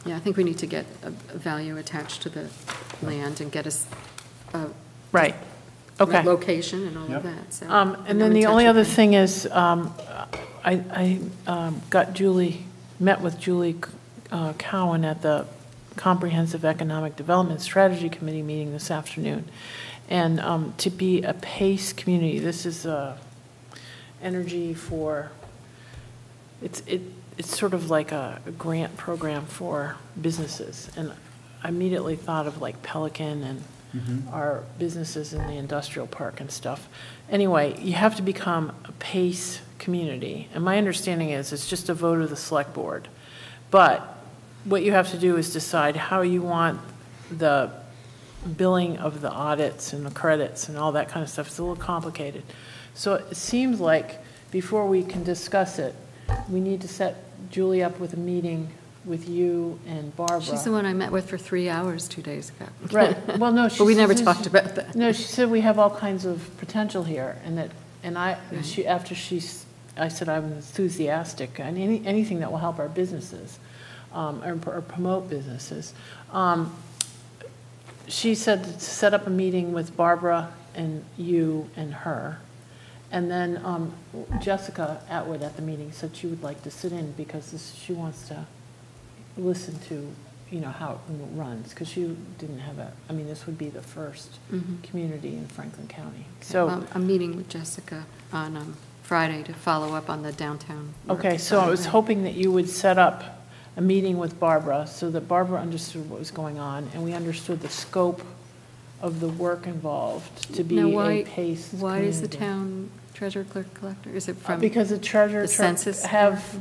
Yeah, I think we need to get a a value attached to the land and get us a Right, okay. location and all Yep. of that, so. Um, And then the only other thing is, um, I, I um, got Julie, met with Julie uh, Cowan at the Comprehensive Economic Development Strategy Committee meeting this afternoon. And um, to be a PACE community, this is uh, energy for, it's, it, it's sort of like a a grant program for businesses. And I immediately thought of like Pelican and Mm-hmm. our businesses in the industrial park and stuff. Anyway, you have to become a PACE community. And my understanding is it's just a vote of the select board. But what you have to do is decide how you want the billing of the audits and the credits and all that kind of stuff. It's a little complicated. So it seems like before we can discuss it, we need to set Julie up with a meeting with you and Barbara. She's the one I met with for three hours two days ago. Right, well, no, she. But we never talked about that. No, she said we have all kinds of potential here, and that, and I, she, after she's, I said I'm enthusiastic, and any, anything that will help our businesses, um, or or promote businesses. Um, She said to set up a meeting with Barbara and you and her, and then um, Jessica Atwood at the meeting said she would like to sit in because this, she wants to listen to, you know, how it runs, because you didn't have a, I mean, this would be the first Mhm. community in Franklin County. So So, I'm meeting with Jessica on um, Friday to follow up on the downtown. work okay, so I was hoping that you would set up a meeting with Barbara, so that Barbara understood what was going on, and we understood the scope of the work involved to be Now, a why- PACE Why is the community. town treasurer clerk collector? Is it Uh, from? Because the treasurer. the census? Have,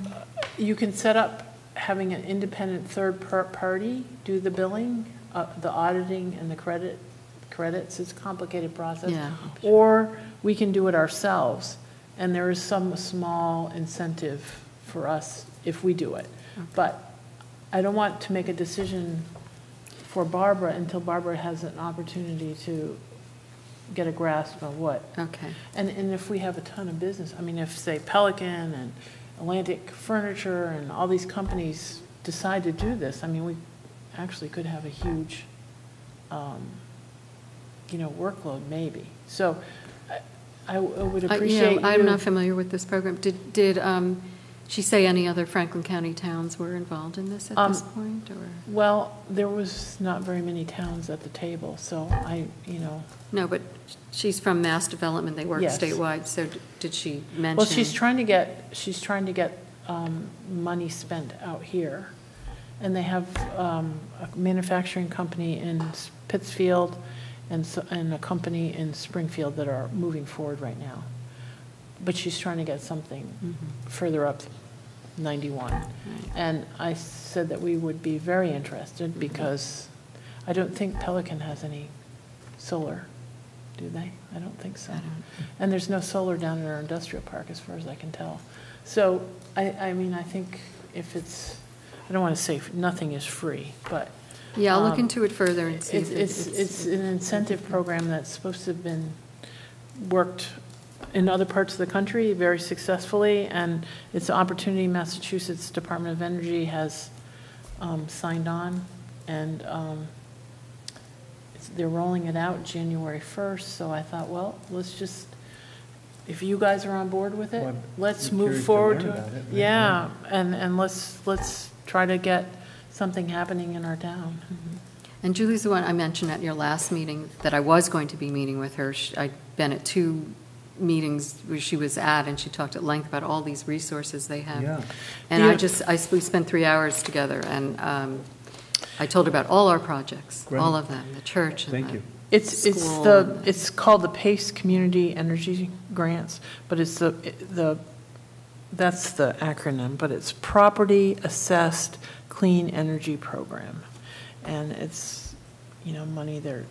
you can set up having an independent third par- party do the billing, uh, the auditing and the credit, credits, it's a complicated process. Yeah. Or we can do it ourselves, and there is some small incentive for us if we do it. But I don't want to make a decision for Barbara until Barbara has an opportunity to get a grasp of what Okay. and, and if we have a ton of business, I mean, if, say, Pelican and Atlantic Furniture and all these companies decide to do this, I mean, we actually could have a huge, um, you know, workload, maybe. So I, I would Uh, appreciate Yeah, I'm not familiar with this program. Did, did, um, she say any other Franklin County towns were involved in this at Um, this point, or? Well, there was not very many towns at the table, so I, you know, No, but she's from Mass Development, they work Yes. statewide, so d- did she mention? well, she's trying to get, she's trying to get um, money spent out here. And they have um, a manufacturing company in Pittsfield and, so- and a company in Springfield that are moving forward right now. But she's trying to get something Mhm. further up 91. Right. And I said that we would be very interested because I don't think Pelican has any solar, do they? I don't think so. Don't- And there's no solar down in our industrial park, as far as I can tell. So, I, I mean, I think if it's, I don't want to say nothing is free, but Yeah, I'll look um, into it further and see. it's, if it's, it's an incentive program that's supposed to have been worked in other parts of the country very successfully, and it's an opportunity Massachusetts Department of Energy has um, signed on, and um, it's- they're rolling it out January 1st, so I thought, well, let's just, if you guys are on board with it, Well, let's move curious to forward learn to about it. it, right? Yeah, and, and let's, let's try to get something happening in our town. And Julie's the one I mentioned at your last meeting, that I was going to be meeting with her. Sh- I'd been at two meetings where she was at, and she talked at length about all these resources they have. Yeah. And I just, I, we spent three hours together, and um, I told her about all our projects, Great. all of them, the church and Thank the you. It's, it's school the, it's called the PACE Community Energy Grants, but it's the, the, that's the acronym, but it's Property Assessed Clean Energy Program. And it's, you know, money they're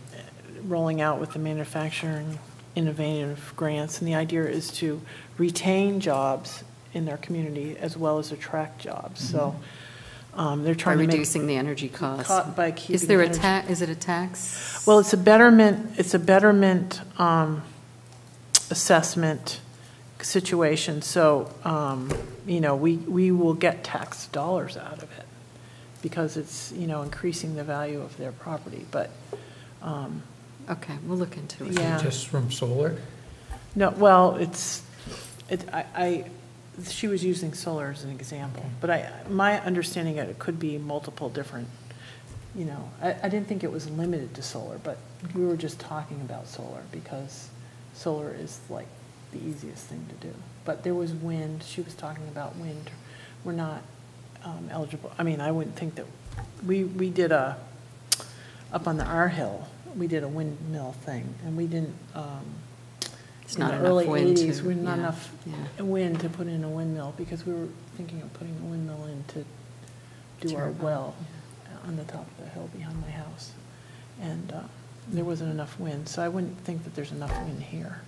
rolling out with the manufacturing innovative grants. And the idea is to retain jobs in their community as well as attract jobs. So um, they're By trying to make. reducing the energy costs. co- By keeping. Is there a tax, is it a tax? well, it's a betterment, it's a betterment um, assessment situation, so, um, you know, we, we will get tax dollars out of it because it's, you know, increasing the value of their property, but, um, Okay, we'll look into it. Yeah. Just from solar? no, well, it's, it, I, I, she was using solar as an example, but I, my understanding of it could be multiple different, you know, I, I didn't think it was limited to solar, but we were just talking about solar because solar is like the easiest thing to do. But there was wind, she was talking about wind. We're not um, eligible, I mean, I wouldn't think that, we, we did a, up on the R Hill, we did a windmill thing, and we didn't, um, It's in not the enough early wind to- 80s, we not yeah, enough yeah. wind to put in a windmill, because we were thinking of putting a windmill in to do our well on the top of the hill behind my house. And uh, there wasn't enough wind, so I wouldn't think that there's enough wind here.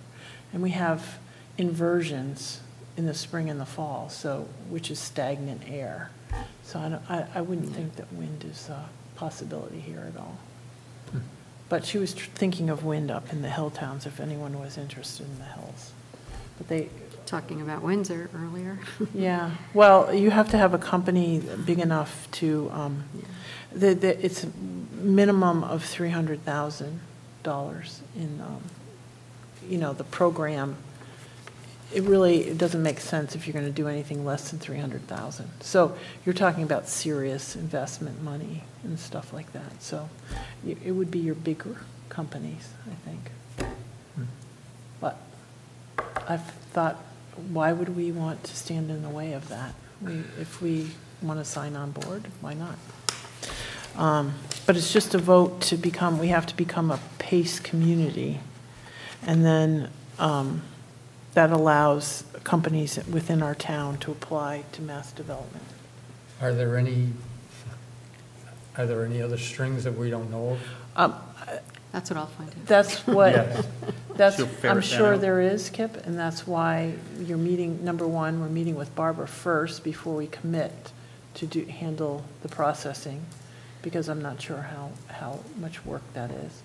And we have inversions in the spring and the fall, so, which is stagnant air. So I don't, I, I wouldn't think that wind is a possibility here at all. But she was tr- thinking of wind up in the hill towns, if anyone was interested in the hills. But they, Talking about Windsor earlier. yeah, well, you have to have a company big enough to, um, the, the, it's a minimum of three hundred thousand dollars in, um, you know, the program. It really, it doesn't make sense if you're gonna do anything less than three hundred thousand. So you're talking about serious investment money and stuff like that. So it would be your bigger companies, I think. But I've thought, why would we want to stand in the way of that? We, if we want to sign on board, why not? Um, But it's just a vote to become, we have to become a PACE community. And then um, that allows companies within our town to apply to mass development. Are there any, are there any other strings that we don't know of? Um, That's what I'll find out. That's what, Yes. that's, She'll ferret I'm that sure out. there is, Kip, and that's why you're meeting, number one, we're meeting with Barbara first before we commit to do, handle the processing, because I'm not sure how, how much work that is.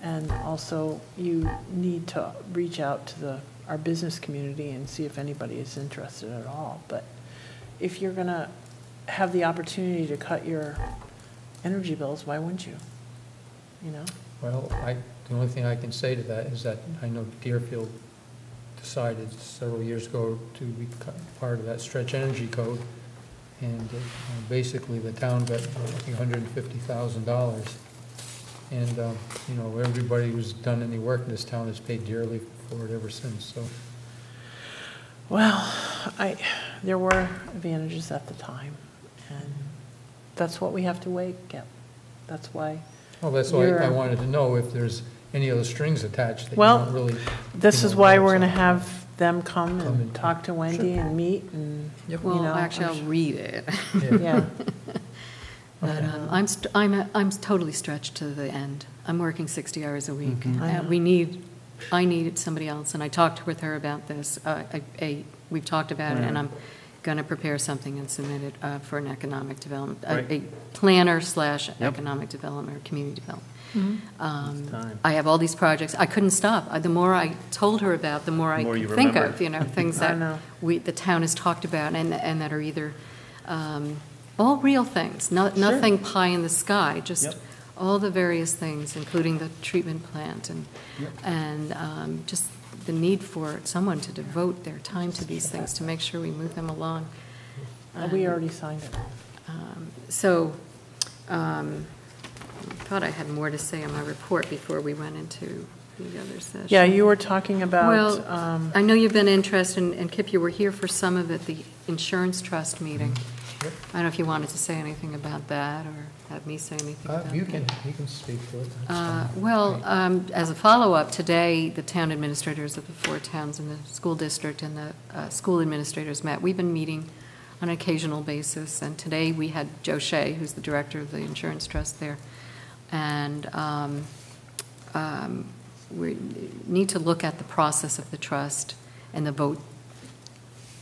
And also, you need to reach out to the, our business community and see if anybody is interested at all. But if you're gonna have the opportunity to cut your energy bills, why wouldn't you? You know? Well, I, the only thing I can say to that is that I know Deerfield decided several years ago to be part of that stretch energy code. And uh, basically, the town got, I think, $150,000. And, um, you know, everybody who's done any work in this town has paid dearly for it ever since, so. Well, I, there were advantages at the time, and that's what we have to weigh, Yep. That's why, Well, that's why I You're- wanted to know if there's any other strings attached that you Well, don't really. this you is know, why we're going to have them come Come and and- talk to Wendy and meet and, you Yep. Well, know. actually, I'm I'll sure- read it. Yeah. Yeah, But um, I'm, st- I'm, I'm totally stretched to the end. I'm working 60 hours a week. Mhm. I Uh, know. We need, I needed somebody else, and I talked with her about this. Uh, a- a- We've talked about it, and I'm going to prepare something and submit it uh, for an economic development, a- Right. a planner slash economic development or community development. Um, It's time. I have all these projects. I couldn't stop. I- The more I told her about, the more I The more could think remember. of, you know, things I that know. we, the town has talked about and, and that are either, um, all real things, no, nothing pie in the sky, just Yep. All the various things, including the treatment plant and, Yep. and um, just the need for someone to devote their time to these things to make sure we move them along. Uh, we Um, already signed it. um, So, um, I thought I had more to say on my report before we went into the other session. Yeah, you were talking about, Well, um, I know you've been interested, and- and Kip, you were here for some of it, the insurance trust meeting. Yep. I don't know if you wanted to say anything about that, or have me say anything Uh, about that. You can, you can speak to it. that's Uh, fine. Well, um, as a follow-up, today, the town administrators of the four towns in the school district and the uh, school administrators met. We've been meeting on an occasional basis, and today we had Joe Shea, who's the director of the insurance trust there. And um, um, we need to look at the process of the trust and the vote,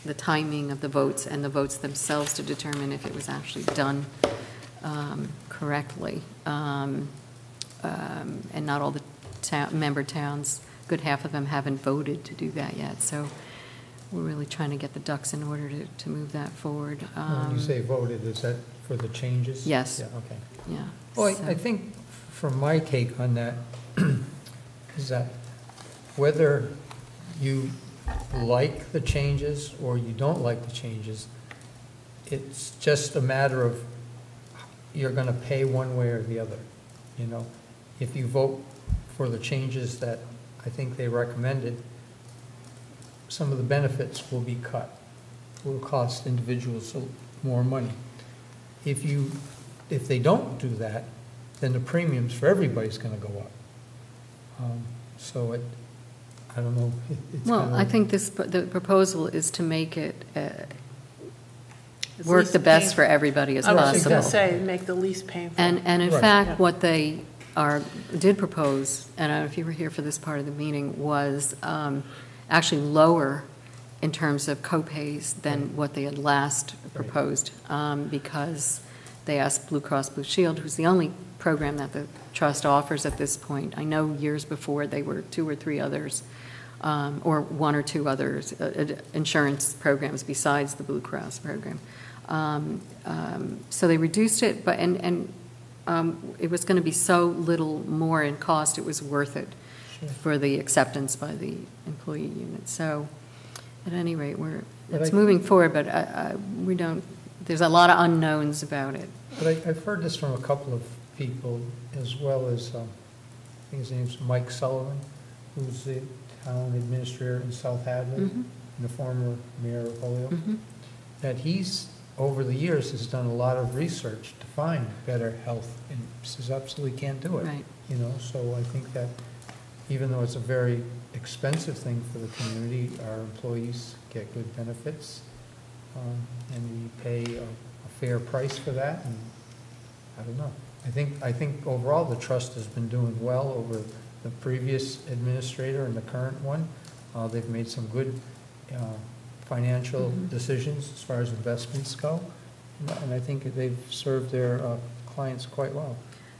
the timing of the votes and the votes themselves to determine if it was actually done correctly. Um, um, And not all the town, member towns, good half of them haven't voted to do that yet. So we're really trying to get the ducks in order to, to move that forward. When Um, you say voted, is that for the changes? Yes. Yeah, okay. Yeah. Well, I- I think from my take on that, is that whether you like the changes or you don't like the changes, it's just a matter of you're going to pay one way or the other, you know? If you vote for the changes that I think they recommended, some of the benefits will be cut, will cost individuals more money. If you, if they don't do that, then the premiums for everybody's gonna go up. Um, So it, I don't know, it- it's Well, kinda- I think this, the proposal is to make it uh, work the best painful. for everybody as I was just going possible. to say, make the least painful. And, and in Right. Yeah. fact, what they are, did propose, and I don't know if you were here for this part of the meeting, was um, actually lower in terms of co-pays than what they had last proposed, um, because they asked Blue Cross Blue Shield, who's the only program that the trust offers at this point. I know years before, they were two or three others, um, or one or two others, uh, uh, insurance programs besides the Blue Cross program. Um, um, So they reduced it, but, and, and um, it was going to be so little more in cost, it was worth it Sure. for the acceptance by the employee unit. So at any rate, we're, But it's I- moving forward, but I- I- we don't, there's a lot of unknowns about it. But I, I've heard this from a couple of people, as well as, um, I think his name's Mike Sullivan, who's the town administrator in South Hadley, Mhm. and the former mayor of Holyoke. Mhm. that he's, over the years, has done a lot of research to find better health, and says absolutely can't do it. Right. You know, so I think that even though it's a very expensive thing for the community, our employees get good benefits, um, and we pay a a fair price for that, and I don't know. I think, I think overall, the trust has been doing well over the previous administrator and the current one. Uh, They've made some good uh, financial Mhm. decisions as far as investments go, and I think they've served their uh, clients quite well.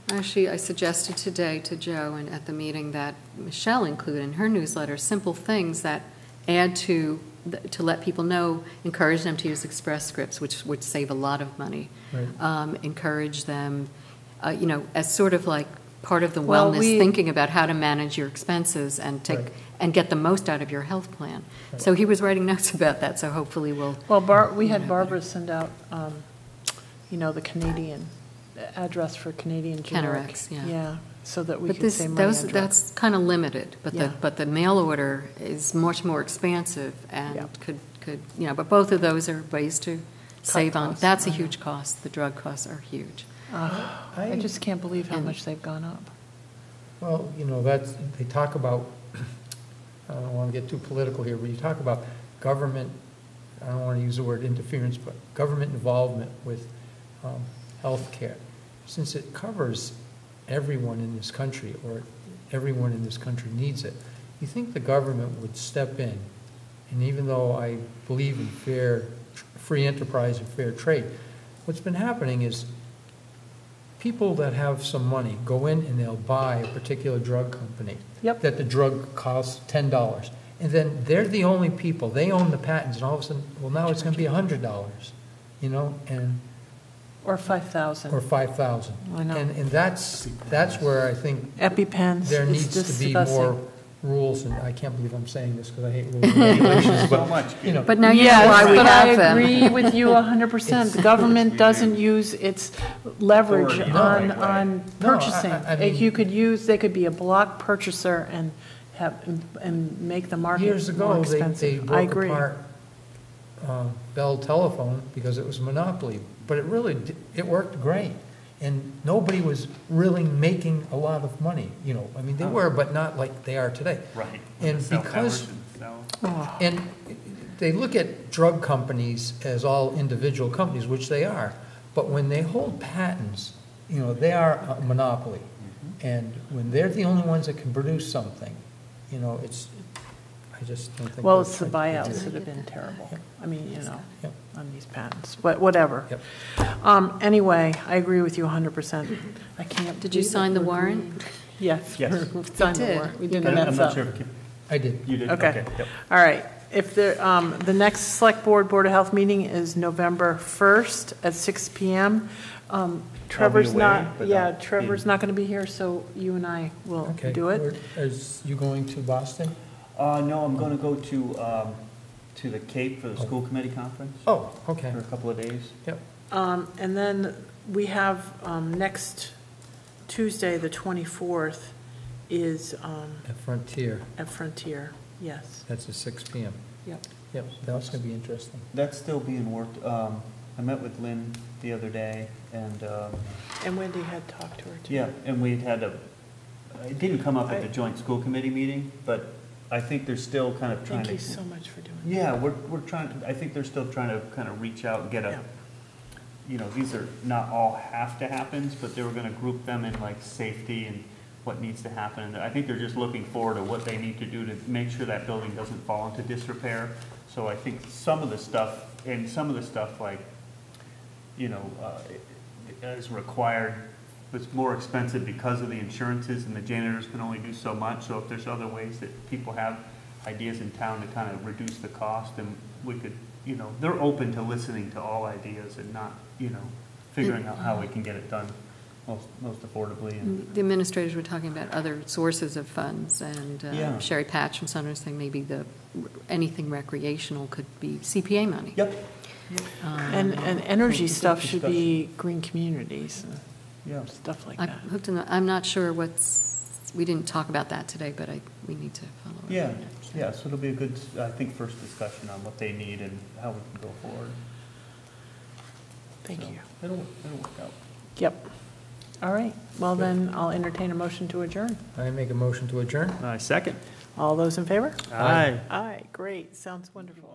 Actually, I suggested today to Joe and at the meeting that Michelle include in her newsletter simple things that add to, to let people know, encourage them to use Express Scripts, which would save a lot of money. Right. Um, Encourage them, uh, you know, as sort of like part of the Well, wellness, we- thinking about how to manage your expenses and take, Right. And get the most out of your health plan. So he was writing notes about that, so hopefully we'll, Well, Bar, we had Barbara send out, um, you know, the Canadian, address for Canadian generic. Cataracts, yeah. Yeah, so that we but could this, save money those, on drugs. that's kind of limited, but the, but the mail order is much more expansive Yeah. and could, could, you know, but both of those are ways to save on, costs, that's a huge cost, the drug costs are huge. I just can't believe how And- much they've gone up. Well, you know, that's, they talk about, I don't want to get too political here, but you talk about government, I don't want to use the word interference, but government involvement with um, healthcare. Since it covers everyone in this country, or everyone in this country needs it, you think the government would step in, and even though I believe in fair, free enterprise and fair trade, what's been happening is people that have some money go in and they'll buy a particular drug company. Yep. That the drug costs ten dollars. And then they're the only people, they own the patents, and all of a sudden, well, now it's gonna be a hundred dollars, you know, and, Or 5,000. or five thousand. I know. And, and that's, that's where I think EpiPens, there needs to be disgusting. More rules, and I can't believe I'm saying this, because I hate rules and regulations, but, you know. But now you know why we but have I them. agree with you 100%. The government doesn't use its leverage Authority. on, No, on No, I- purchasing. I- I If mean- you could use, they could be a block purchaser and have, and make the market Years more ago, they, they expensive. I broke agree. apart uh, Bell Telephone because it was a monopoly, but it really, di- it worked great. And nobody was really making a lot of money, you know, I mean, they oh. were, but not like they are today. Right. And Cell because, towers and cell- Oh, and they look at drug companies as all individual companies, which they are, but when they hold patents, you know, they are a monopoly. Mm-hmm. And when they're the only ones that can produce something, you know, it's, I just don't think. Well, that's it's the buyouts that have been terrible. I mean, you know, Yep. on these patents, but whatever. Yep. Um, Anyway, I agree with you 100%. I can't. Did you believe it. sign the warrant? agreeing. Yes. Yes. we Signed the did. warrant. We didn't I'm mess not up. sure if you- I did. you did, Okay. okay, yep. All right. If the, um, the next Select Board Board of Health meeting is November 1st at 6 PM. Um, Trevor's away, not, but yeah, I'll be- Trevor's not going to be here, so you and I will Okay. do it. Where- Is you going to Boston? Uh, no, I'm gonna go to, um, to the Cape for the school committee conference Oh, okay. for a couple of days. Yep. Um, And then we have, um, next Tuesday, the 24th, is um, At Frontier, at Frontier, yes. that's at six PM. Yep. Yep, that's gonna be interesting. That's still being worked, um, I met with Lynn the other day, and, um, And Wendy had talked to her, too. yeah, and we had a, it didn't come up at the joint school committee meeting, but I think they're still kind of trying to Thank to. you so much for doing that. Yeah, we're, we're trying, to I think they're still trying to kind of reach out and get Yeah. you know, these are not all have to happens, but they were gonna group them in like safety and what needs to happen. And I think they're just looking forward to what they need to do to make sure that building doesn't fall into disrepair. So I think some of the stuff, and some of the stuff like, you know, uh, is required, it's more expensive because of the insurances and the janitors can only do so much. So if there's other ways that people have ideas in town to kind of reduce the cost, and we could, you know, they're open to listening to all ideas and not, you know, figuring out how we can get it done most, most affordably and. The administrators were talking about other sources of funds, and uh, Yeah. Sherry Patch from Sunderland saying maybe the, anything recreational could be CPA money. Yep. Um, And, and energy It's a stuff should be green communities, and Yeah. stuff like I that. hooked in, the- I'm not sure what's, we didn't talk about that today, but I, we need to follow up. Yeah, yeah, so it'll be a good, I think, first discussion on what they need and how we can go forward. Thank So, you. It'll, it'll work out. Yep. All right, well then, I'll entertain a motion to adjourn. I make a motion to adjourn? I second. All those in favor? Aye. Aye, great, sounds wonderful.